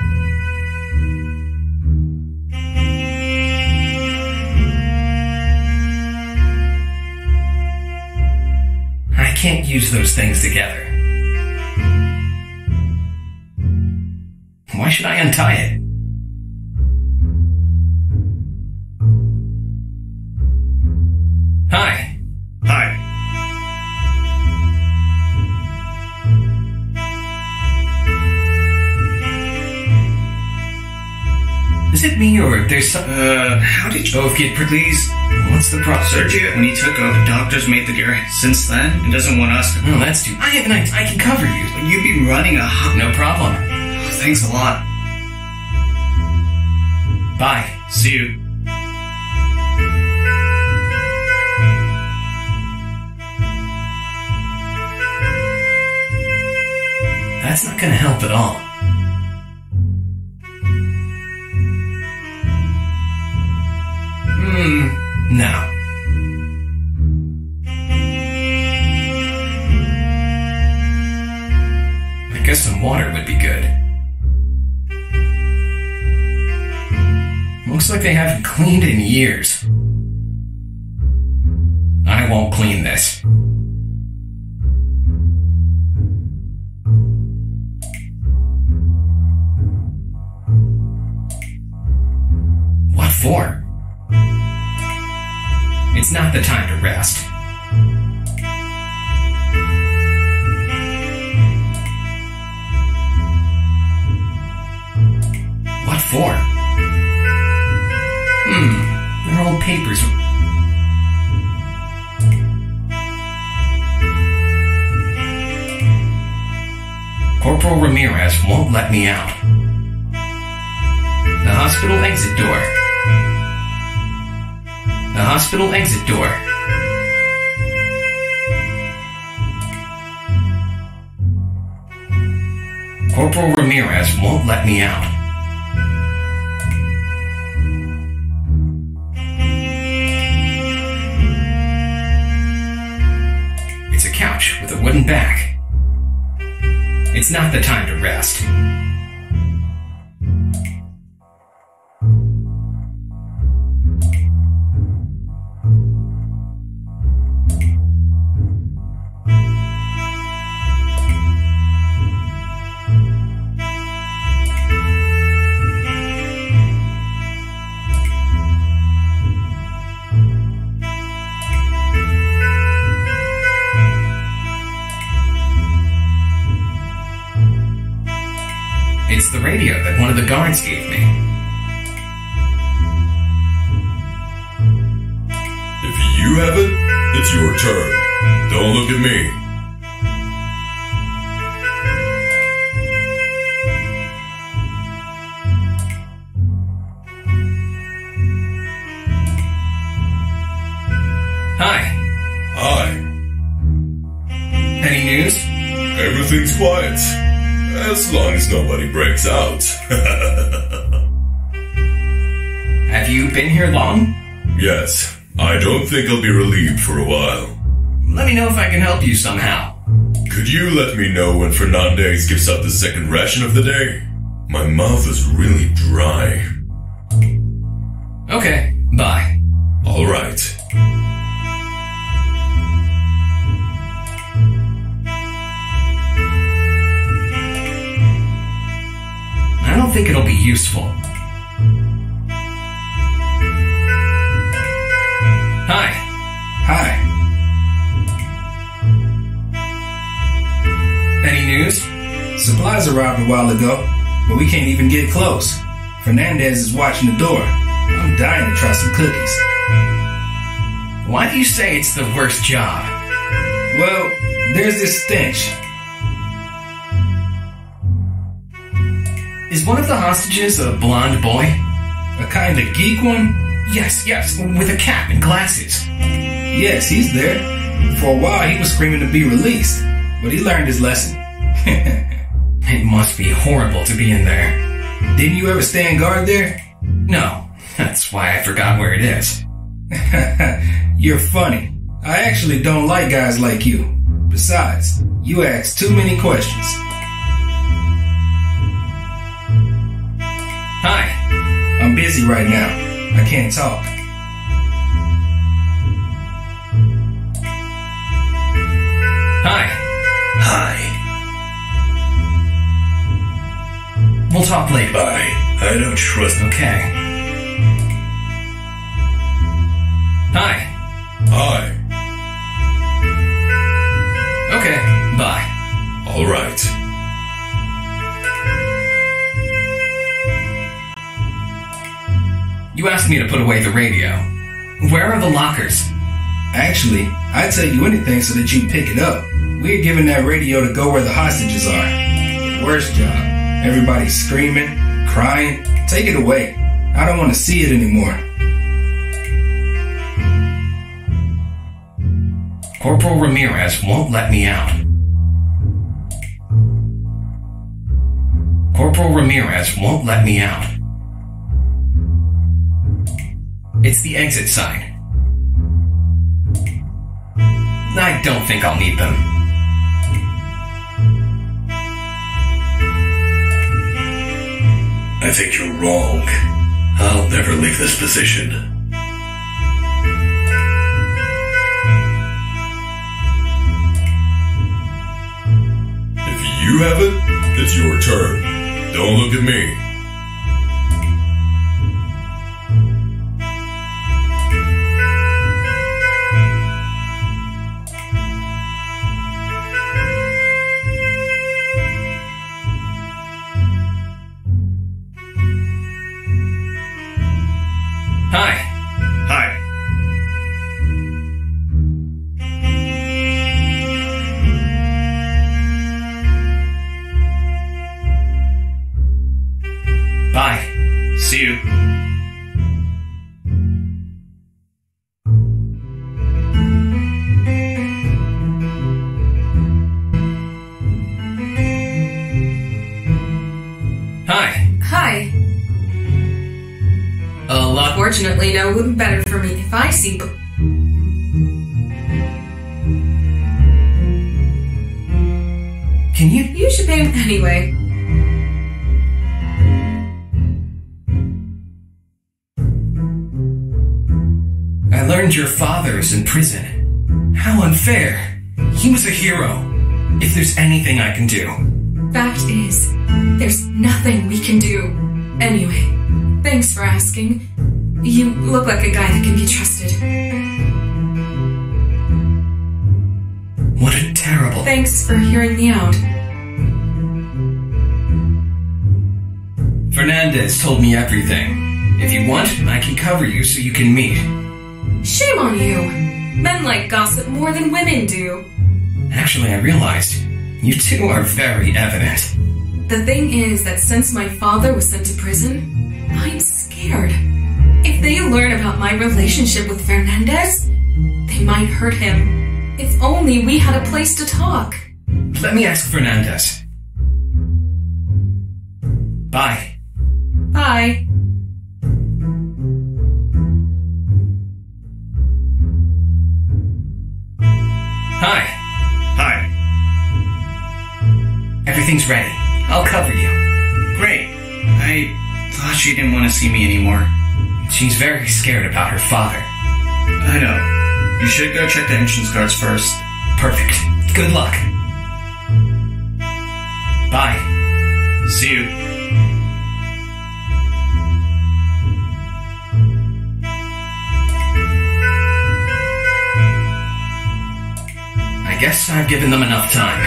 B: I can't use those things together. Why should I untie it? It there's some.
F: Uh, how did you...
B: Both get.
F: Please.
B: What's the problem?
F: Sergio, when he took over, doctors made the gear. Since then, he doesn't want us to...
B: No, that's too. I have an idea. I can cover you.
F: But you'd be running a...
B: No problem.
F: Thanks a lot.
B: Bye.
F: See you.
B: That's not gonna help at all. Hmm, no. I guess some water would be good. Looks like they haven't cleaned in years. I won't clean this. What for? It's not the time to rest. What for? Hmm, they're old papers. Corporal Ramirez won't let me out. The hospital exit door. The hospital exit door. Corporal Ramirez won't let me out. It's a couch with a wooden back. It's not the time to rest.
H: Second ration of the day? My mouth is really dry.
B: Say it's the worst job?
I: Well, there's this stench.
B: Is one of the hostages a blonde boy?
I: A kind of geek one?
B: Yes, yes, with a cap and glasses.
I: Yes, he's there. For a while, he was screaming to be released, but he learned his lesson. (laughs)
B: It must be horrible to be in there.
I: Didn't you ever stand guard there?
B: No, (laughs) that's why I forgot where it is. (laughs)
I: You're funny. I actually don't like guys like you. Besides, you ask too many questions.
B: Hi.
I: I'm busy right now. I can't talk.
B: Hi.
H: Hi.
B: We'll talk later.
H: Bye. I don't trust.
B: Okay. Hi.
H: Hi.
B: Okay, bye.
H: All right.
B: You asked me to put away the radio. Where are the lockers?
I: Actually, I'd tell you anything so that you'd pick it up. We're giving that radio to go where the hostages are. Worst job. Everybody's screaming, crying. Take it away. I don't want to see it anymore.
B: Corporal Ramirez won't let me out. Corporal Ramirez won't let me out. It's the exit sign. I don't think I'll need them.
H: I think you're wrong. I'll never leave this position. You have it, it's your turn. Don't look at me.
B: Prison. How unfair. He was a hero. If there's anything I can do.
G: Fact is, there's nothing we can do. Anyway, thanks for asking. You look like a guy that can be trusted.
B: What a terrible.
G: Thanks for hearing me out.
B: Fernandez told me everything. If you want, I can cover you so you can meet.
G: Shame on you. Men like gossip more than women do.
B: Actually, I realized you two are very evident.
G: The thing is that since my father was sent to prison, I'm scared. If they learn about my relationship with Fernandez, they might hurt him. If only we had a place to talk.
B: Let me ask Fernandez. Bye.
G: Bye.
B: Hi.
F: Hi.
B: Everything's ready. I'll cover you.
F: Great. I thought she didn't want to see me anymore.
B: She's very scared about her father.
F: I know. You should go check the entrance guards first.
B: Perfect. Good luck. Bye.
F: See you.
B: Guess I've given them enough time.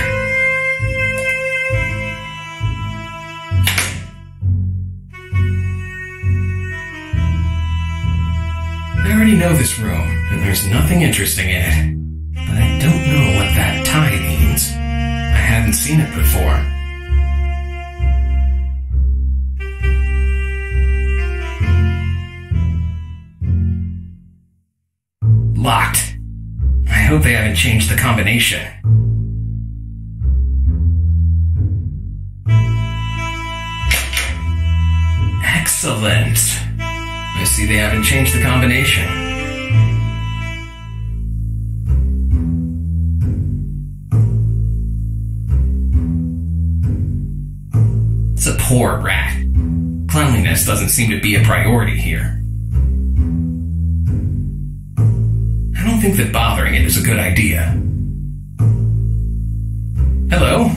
B: I already know this room, and there's nothing interesting in it. But I don't know what that tie means. I haven't seen it before. Hope they haven't changed the combination. Excellent. I see they haven't changed the combination. It's a poor rat. Cleanliness doesn't seem to be a priority here. Don't think that bothering it is a good idea. Hello?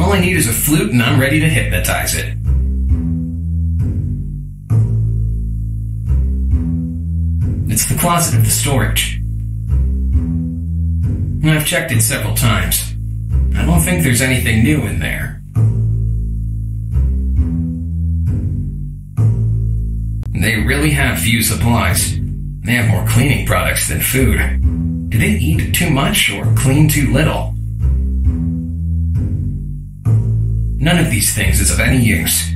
B: All I need is a flute and I'm ready to hypnotize it. It's the closet of the storage. I've checked it several times. I don't think there's anything new in there. They really have few supplies. They have more cleaning products than food. Do they eat too much or clean too little? None of these things is of any use.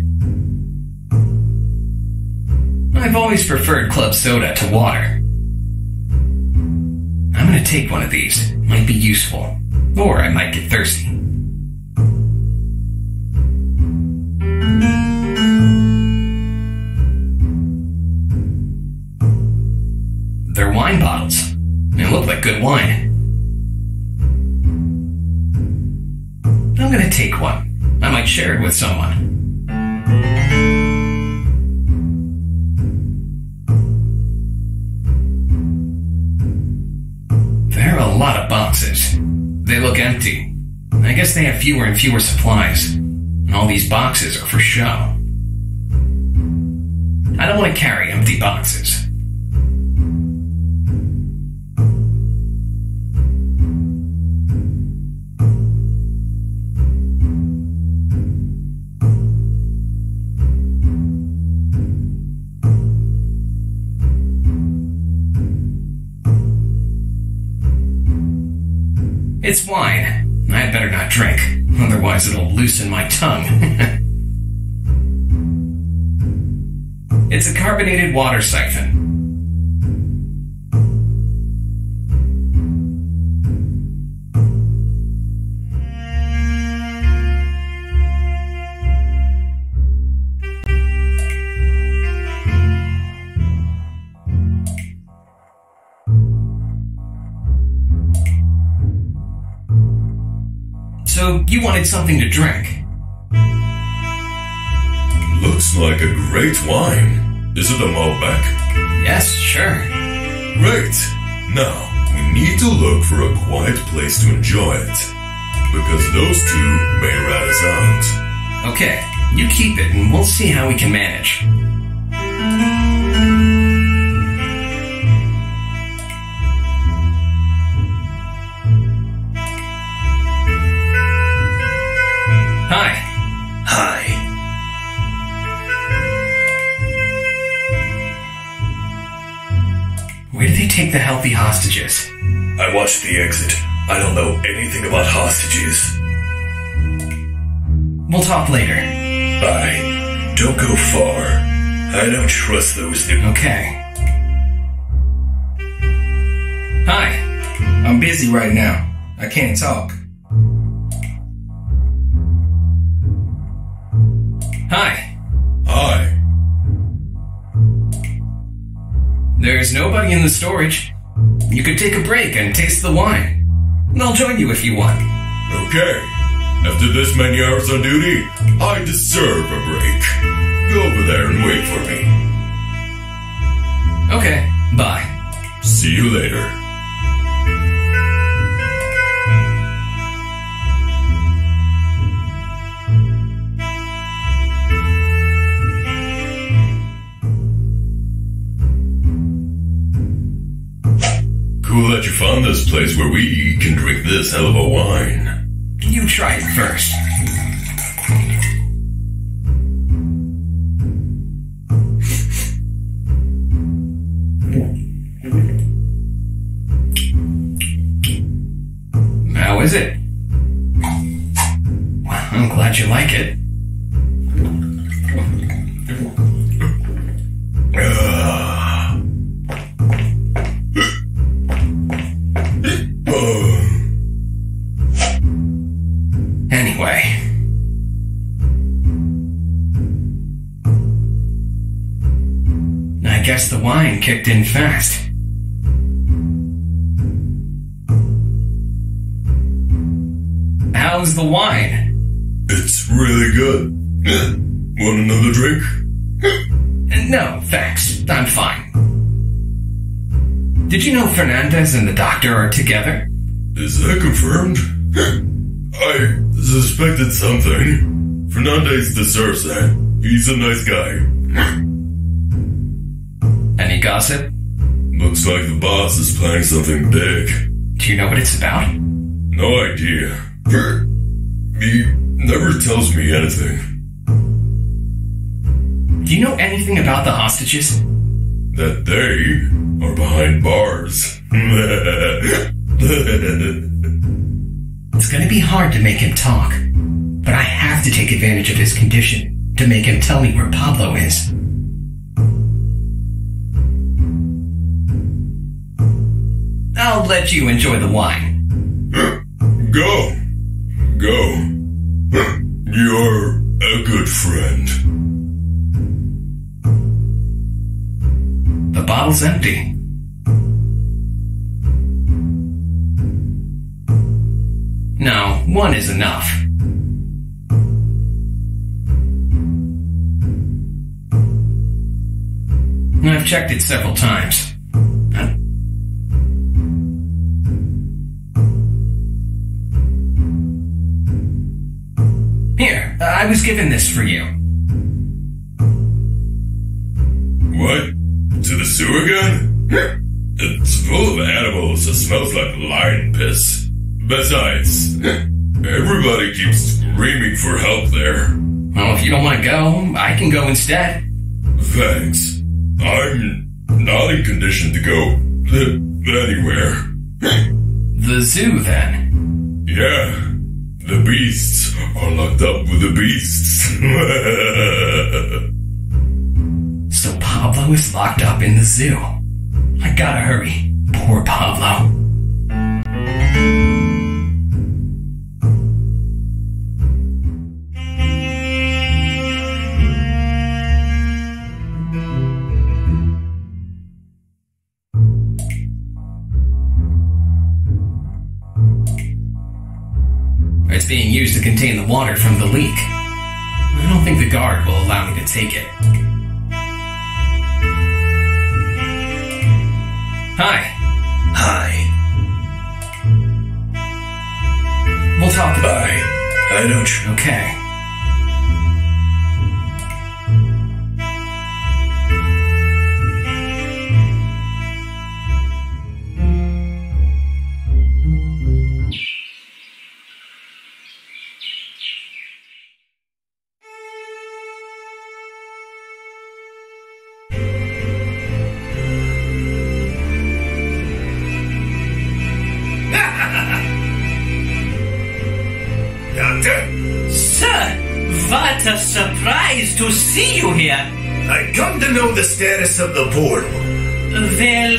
B: I've always preferred club soda to water. I'm gonna take one of these. Might be useful. Or I might get thirsty. Good wine. I'm gonna take one. I might share it with someone. There are a lot of boxes. They look empty. I guess they have fewer and fewer supplies. And all these boxes are for show. I don't want to carry empty boxes. It's wine. I better not drink, otherwise it'll loosen my tongue. (laughs) it's a carbonated water siphon. You wanted something to drink?
H: Looks like a great wine. Is it a Malbec?
B: Yes, sure.
H: Great. Now, we need to look for a quiet place to enjoy it. Because those two may rat us out.
B: Okay, you keep it and we'll see how we can manage. The healthy hostages?
H: I watched the exit. I don't know anything about hostages.
B: We'll talk later.
H: Bye. Don't go far. I don't trust those new.
B: Okay. Hi.
I: I'm busy right now. I can't talk.
B: Hi. There's nobody in the storage. You could take a break and taste the wine. And I'll join you if you want.
H: Okay. After this many hours on duty, I deserve a break. Go over there and wait for me.
B: Okay, bye.
H: See you later. Cool that you found this place where we can drink this hell of a wine.
B: You try it first. How is it? I'm glad you like it. Kicked in fast. How's the wine?
H: It's really good. (clears throat) Want another drink? (clears throat)
B: No, thanks. I'm fine. Did you know Fernandez and the doctor are together?
H: Is that confirmed? (clears throat) I suspected something. Fernandez deserves that. He's a nice guy.
B: Any gossip?
H: Looks like the boss is planning something big.
B: Do you know what it's about?
H: No idea. He never tells me anything.
B: Do you know anything about the hostages?
H: That they are behind bars.
B: It's gonna be hard to make him talk, but I have to take advantage of his condition to make him tell me where Pablo is. I'll let you enjoy the wine.
H: Go. Go. You're a good friend.
B: The bottle's empty. No, one is enough. I've checked it several times. Here, uh, I was given this for you.
H: What? To the sewer gun? Hmm. It's full of animals. It smells like lion piss. Besides, hmm. everybody keeps screaming for help there.
B: Well, if you don't want to go, I can go instead.
H: Thanks. I'm not in condition to go anywhere. Hmm.
B: The zoo, then.
H: Yeah, the beasts are locked up with the beasts. (laughs)
B: So Pablo is locked up in the zoo. I gotta hurry. Poor Pablo. Being used to contain the water from the leak. I don't think the guard will allow me to take it. Hi.
H: Hi.
B: We'll talk about
H: Bye. I don't.
B: Okay.
L: To see you here.
M: I come to know the status of the portal.
L: Well,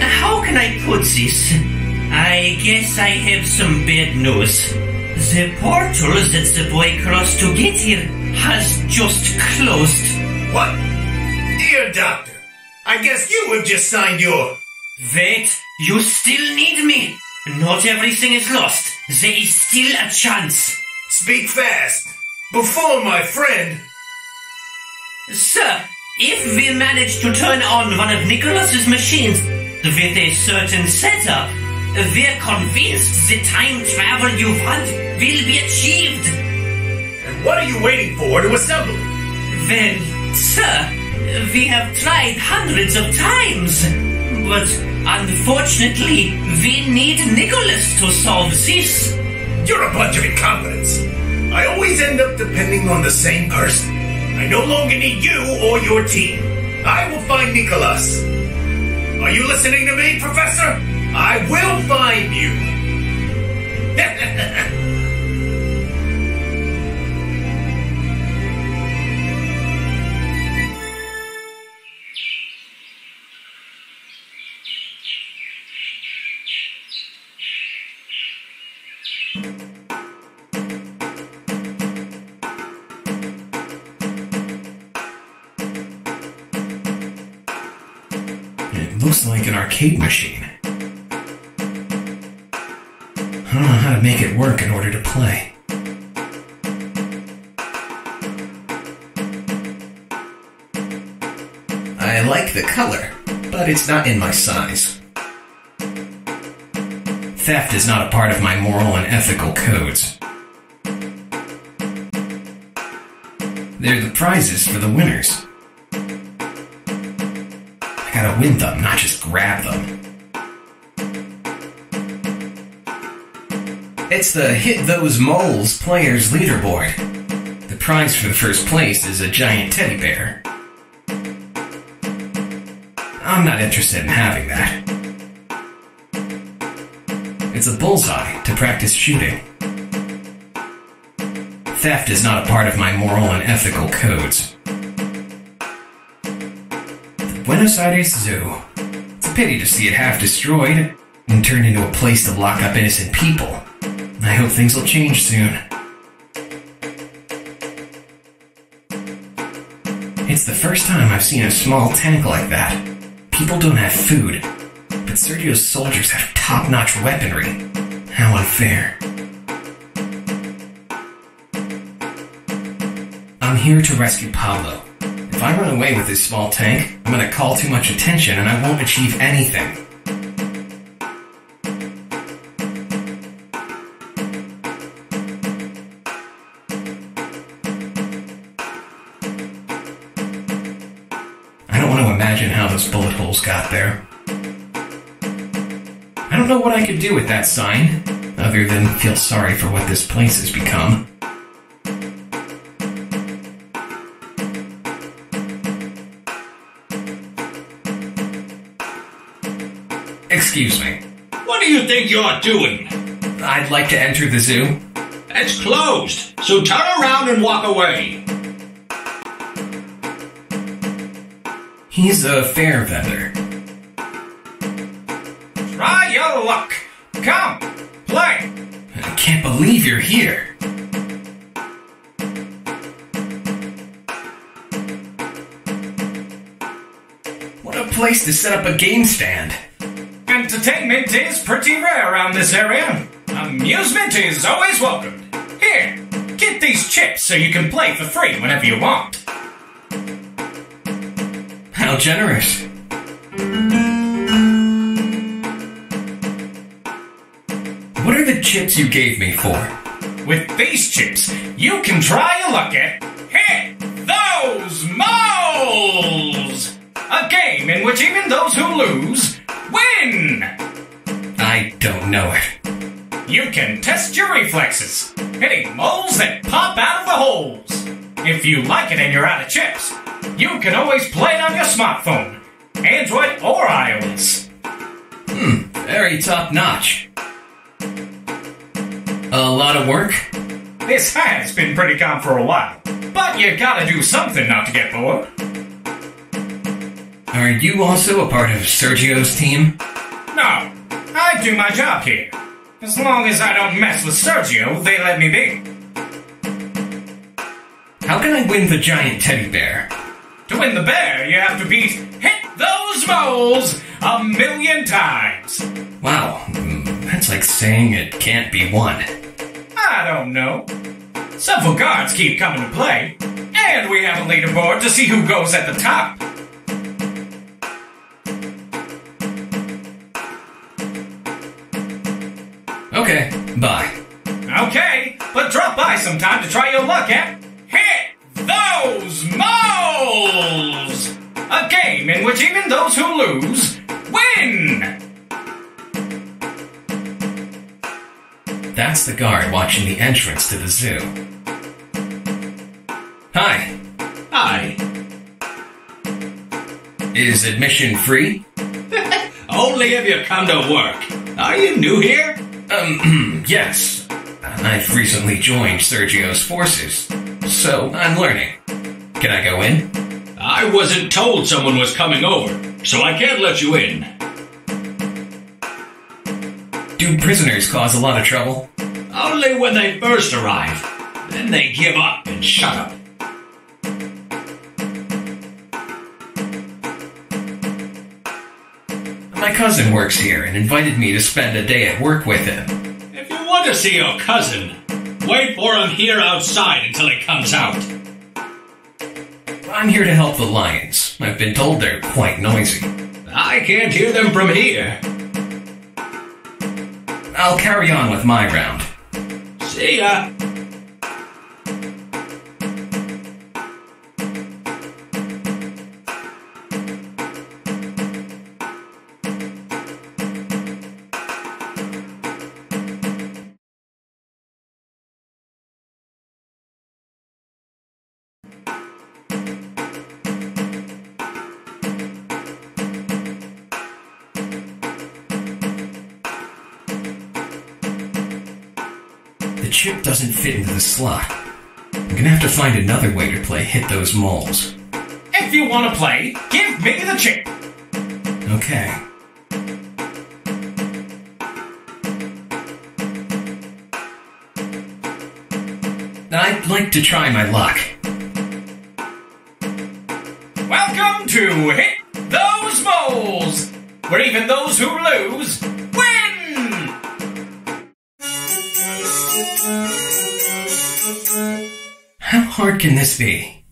L: how can I put this? I guess I have some bad news. The portal that the boy crossed to get here has just closed.
M: What? Dear Doctor, I guess you have just signed your.
L: Wait, you still need me. Not everything is lost. There is still a chance.
M: Speak fast. Before my friend.
L: Sir, if we manage to turn on one of Nicholas's machines with a certain setup, we're convinced the time travel you want will be achieved.
M: And what are you waiting for to assemble it?
L: Well, sir, we have tried hundreds of times, but unfortunately, we need Nicholas to solve this.
M: You're a bunch of incompetents. I always end up depending on the same person. I no longer need you or your team. I will find Nicholas. Are you listening to me, Professor? I will find you. (laughs)
B: arcade machine. I don't know how to make it work in order to play. I like the color, but it's not in my size. Theft is not a part of my moral and ethical codes. They're the prizes for the winners. Gotta win them, not just grab them. It's the Hit Those Moles Players Leaderboard. The prize for the first place is a giant teddy bear. I'm not interested in having that. It's a bullseye to practice shooting. Theft is not a part of my moral and ethical codes. Buenos Aires Zoo. It's a pity to see it half destroyed and turned into a place to lock up innocent people. I hope things will change soon. It's the first time I've seen a small tank like that. People don't have food, but Sergio's soldiers have top notch weaponry. How unfair. I'm here to rescue Pablo. If I run away with this small tank, I'm gonna call too much attention and I won't achieve anything. I don't want to imagine how those bullet holes got there. I don't know what I could do with that sign, other than feel sorry for what this place has become. Excuse me.
N: What do you think you're doing?
B: I'd like to enter the zoo.
N: It's closed, so turn around and walk away.
B: He's a fair vendor.
K: Try your luck. Come, play.
B: I can't believe you're here. What a place to set up a game stand.
K: Entertainment is pretty rare around this area. Amusement is always welcomed. Here, get these chips so you can play for free whenever you want.
B: How generous. What are the chips you gave me for?
K: With these chips, you can try your luck at Hit Those Moles! A game in which even those who lose win!
B: I don't know it.
K: You can test your reflexes, hitting moles that pop out of the holes. If you like it and you're out of chips, you can always play it on your smartphone, Android or iOS.
B: Hmm, Very top notch. A lot of work?
K: This has been pretty calm for a while, but you gotta do something not to get bored.
B: Are you also a part of Sergio's team?
K: No, I do my job here. As long as I don't mess with Sergio, they let me be.
B: How can I win the giant teddy bear?
K: To win the bear, you have to beat Hit Those Moles a million times.
B: Wow, that's like saying it can't be won.
K: I don't know. Several guards keep coming to play, and we have a leaderboard to see who goes at the top.
B: Okay, bye.
K: Okay, but drop by sometime to try your luck at Hit Those Moles! A game in which even those who lose win!
B: That's the guard watching the entrance to the zoo. Hi,
N: Hi.
B: is admission free? (laughs)
N: Only if you come to work. Are you new here?
B: Um, (clears throat) yes. I've recently joined Sergio's forces, so I'm learning. Can I go in?
N: I wasn't told someone was coming over, so I can't let you in.
B: Do prisoners cause a lot of trouble?
N: Only when they first arrive. Then they give up and shut up.
B: Cousin works here and invited me to spend a day at work with him.
N: If you want to see your cousin, wait for him here outside until he comes out.
B: I'm here to help the lions. I've been told they're quite noisy.
N: I can't hear them from here.
B: I'll carry on with my round.
N: See ya.
B: Fit into the slot. I'm gonna have to find another way to play Hit Those Moles.
K: If you want to play, give me the chip.
B: Okay. I'd like to try my luck.
K: Welcome to Hit Those Moles, where even those who lose win!
B: How hard can this be?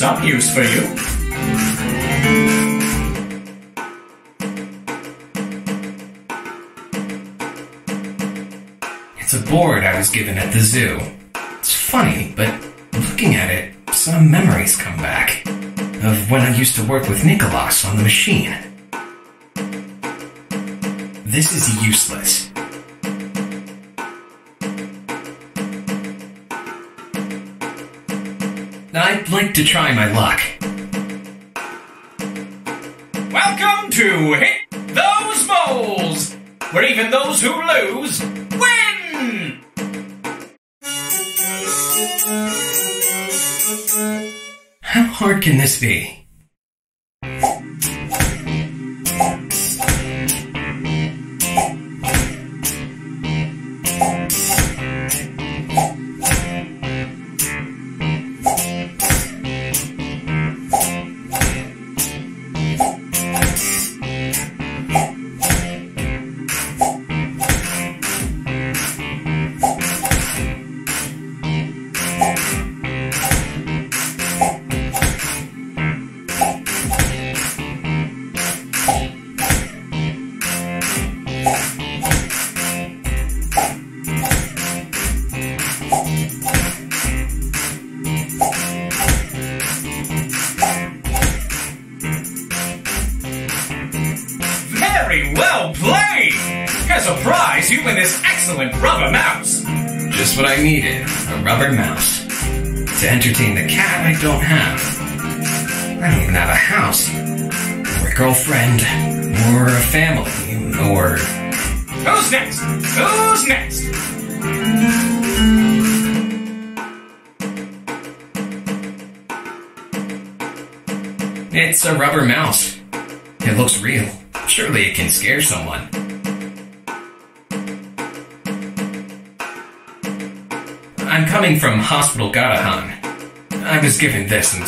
K: Some use for you.
B: It's a board I was given at the zoo. It's funny, but looking at it, some memories come back of when I used to work with Nicholas on the machine. This is useless. I'd like to try my luck.
K: Welcome to Hit Those Moles, where even those who lose win!
B: How hard can this be?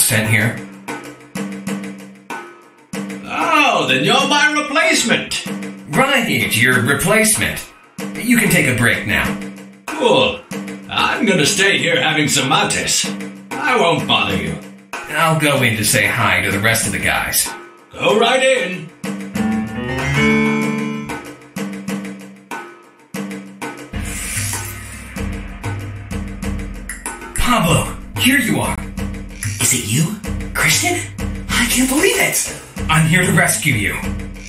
B: Sent here.
N: Oh, then you're my replacement.
B: Right, your replacement. You can take a break now.
N: Cool. I'm gonna stay here having some mates. I won't bother you.
B: I'll go in to say hi to the rest of the guys.
N: Go right in.
B: Rescue you.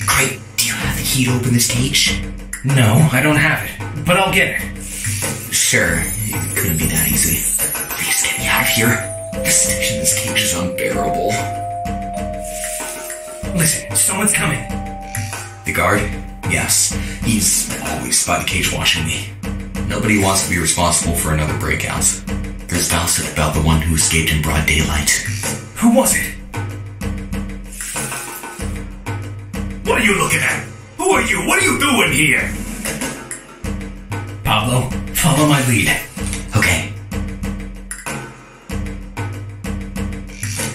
O: Great. Do you have the key to open this cage?
B: No, I don't have it, but I'll get it.
O: Sure. It couldn't be that easy. Please get me out of here. The stench in this cage is unbearable.
B: Listen, someone's coming.
O: The guard? Yes. He's always by the cage watching me. Nobody wants to be responsible for another breakout. There's gossip about the one who escaped in broad daylight.
B: Who was it?
M: What are you looking at? Who are you? What are you doing here?
B: Pablo, follow my lead.
O: Okay.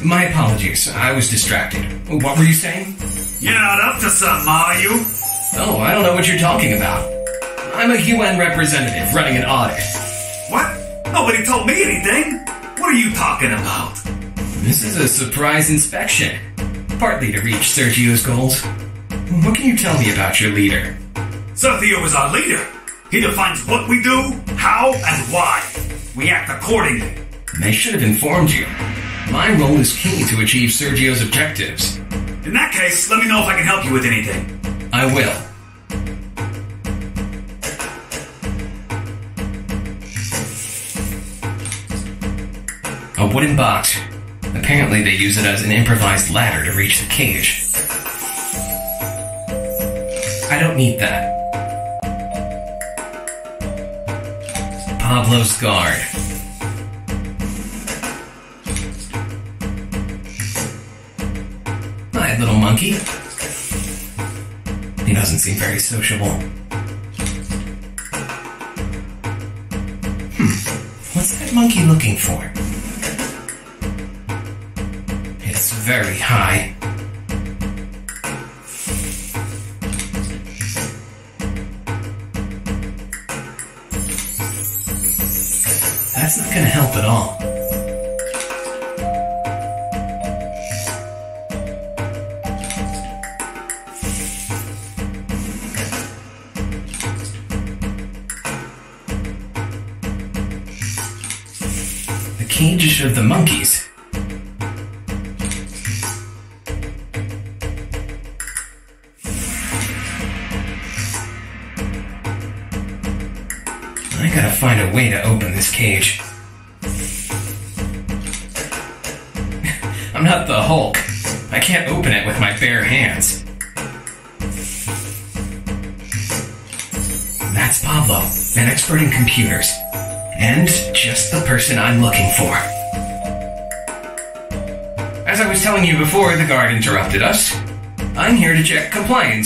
B: My apologies, I was distracted. What were you saying?
M: You're not up to something, are you?
B: Oh, I don't know what you're talking about. I'm a UN representative running an audit.
M: What? Nobody told me anything. What are you talking about?
B: This is a surprise inspection, partly to reach Sergio's goals. What can you tell me about your leader?
M: Sergio is our leader. He defines what we do, how, and why. We act accordingly.
B: They should have informed you. My role is key to achieve Sergio's objectives.
M: In that case, let me know if I can help you with anything.
B: I will. A wooden box. Apparently, they use it as an improvised ladder to reach the cage. I don't need that. Pablo's guard. Hi, little monkey. He doesn't seem very sociable. Hmm. What's that monkey looking for? It's very high.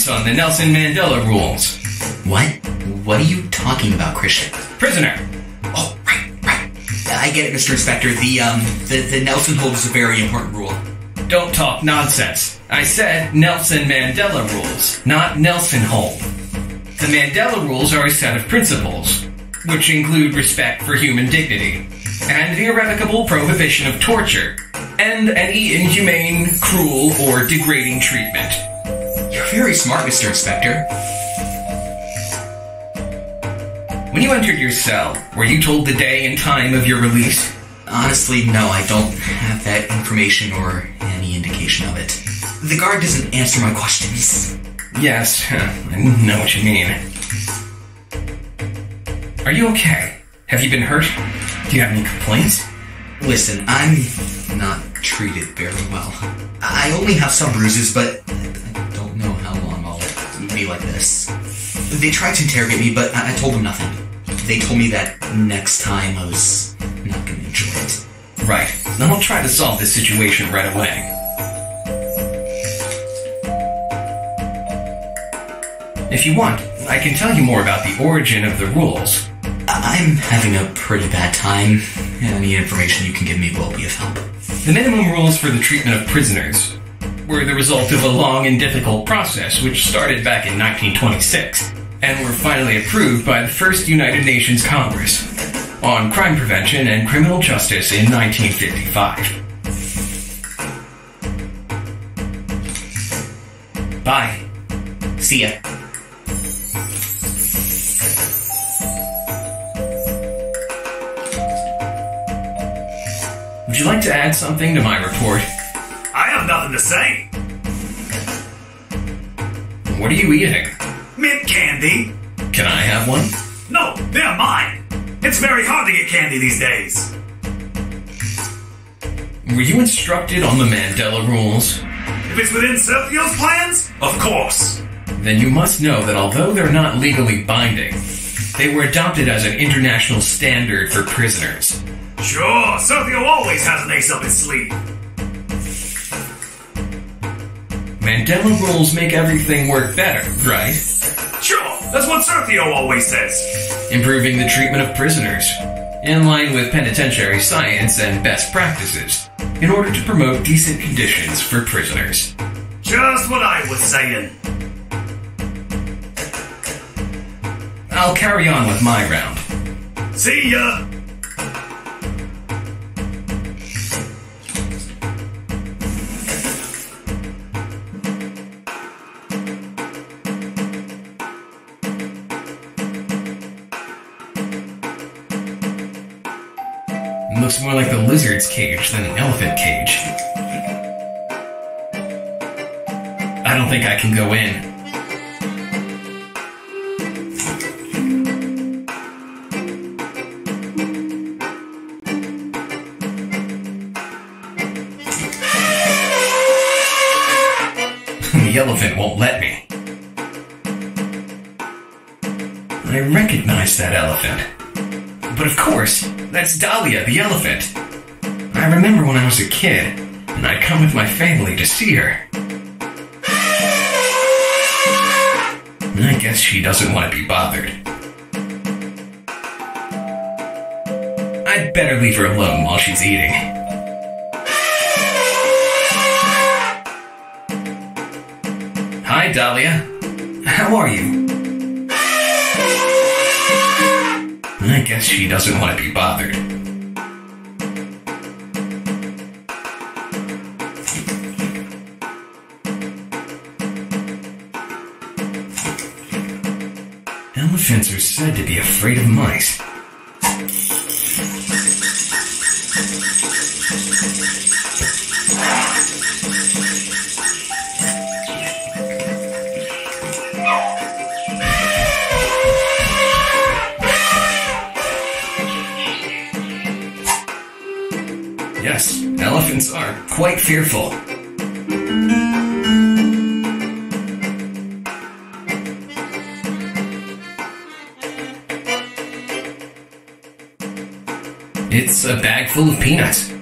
B: On the Nelson Mandela rules.
O: What? What are you talking about, Christian?
B: Prisoner,
O: Oh, right, right. I get it, Mr. Inspector. The, um, the, the Nelson Hold is a very important rule.
B: don't talk nonsense. I said Nelson Mandela rules, not Nelson Hold. The Mandela rules are a set of principles, which include respect for human dignity, and the irrevocable prohibition of torture, and any inhumane, cruel, or degrading treatment.
O: Very smart, Mr. Inspector.
B: When you entered your cell, were you told the day and time of your release?
O: Honestly, no, I don't have that information or any indication of it. The guard doesn't answer my questions.
B: Yes, (laughs) I know what you mean. Are you okay? Have you been hurt? Do you have any complaints?
O: Listen, I'm not treated very well. I only have some bruises, but Like this. They tried to interrogate me, but I I told them nothing. They told me that next time I was not gonna enjoy it.
B: Right. Then I'll try to solve this situation right away. If you want, I can tell you more about the origin of the rules.
O: I'm having a pretty bad time. Any information you can give me will be of help.
B: The minimum rules for the treatment of prisoners were the result of a long and difficult process which started back in 1926 and were finally approved by the first United Nations Congress on crime prevention and criminal justice in 1955. Bye.
O: See ya.
B: Would you like to add something to my report?
A: I have nothing to say.
B: What are you eating?
A: Mint candy?
B: Can I have one?
A: No, they're mine. It's very hard to get candy these days.
B: Were you instructed on the Mandela rules?
A: If it's within Sergio's plans, of course.
B: Then you must know that although they're not legally binding, they were adopted as an international standard for prisoners.
A: Sure, Sergio always has an ace up his sleeve.
B: Mandela rules make everything work better, right?
A: Sure, that's what Sergio always says.
B: Improving the treatment of prisoners, in line with penitentiary science and best practices, in order to promote decent conditions for prisoners.
A: Just what I was saying.
B: I'll carry on with my round.
A: See ya.
B: Lizard's cage than an elephant cage. I don't think I can go in. (laughs) the elephant won't let me. I recognize that elephant. But of course, that's Dahlia the elephant. I remember when I was a kid, and I'd come with my family to see her. And I guess she doesn't want to be bothered. I'd better leave her alone while she's eating. Hi, Dahlia. How are you? I guess she doesn't want to be bothered. Are said to be afraid of mice. Yes, elephants are quite fearful. Full of peanuts.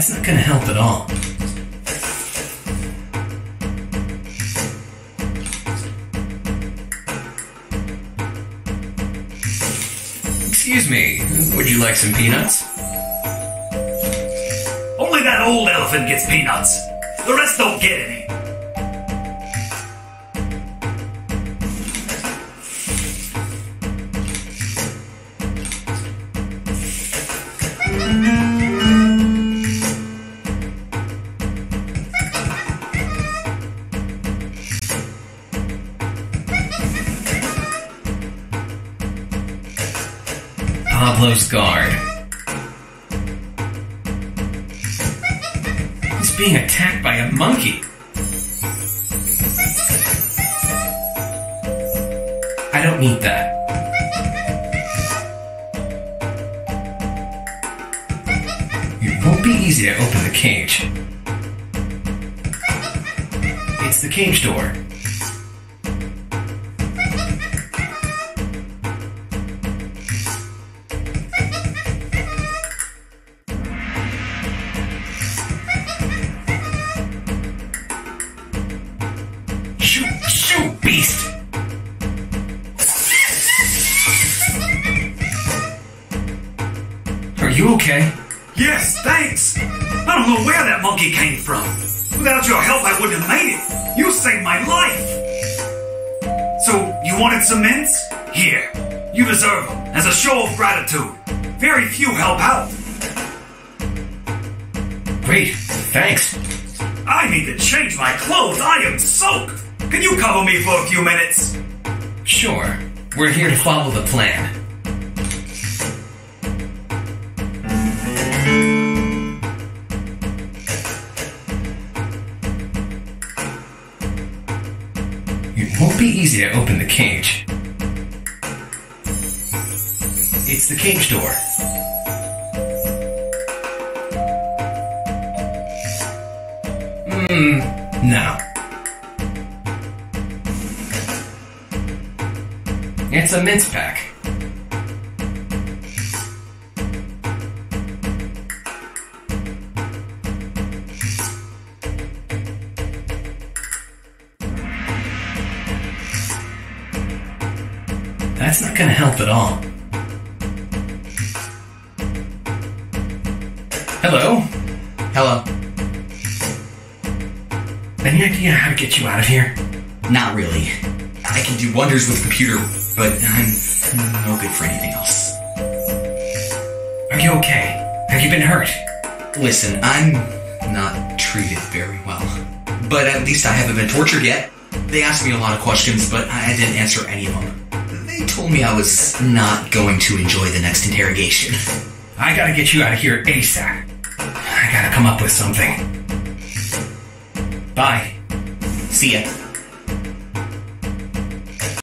B: That's not going to help at all. Excuse me, would you like some peanuts?
M: Only that old elephant gets peanuts. The rest don't get any.
B: the plan.
O: not going to enjoy the next interrogation.
B: I gotta get you out of here ASAP. I gotta come up with something. Bye.
O: See ya.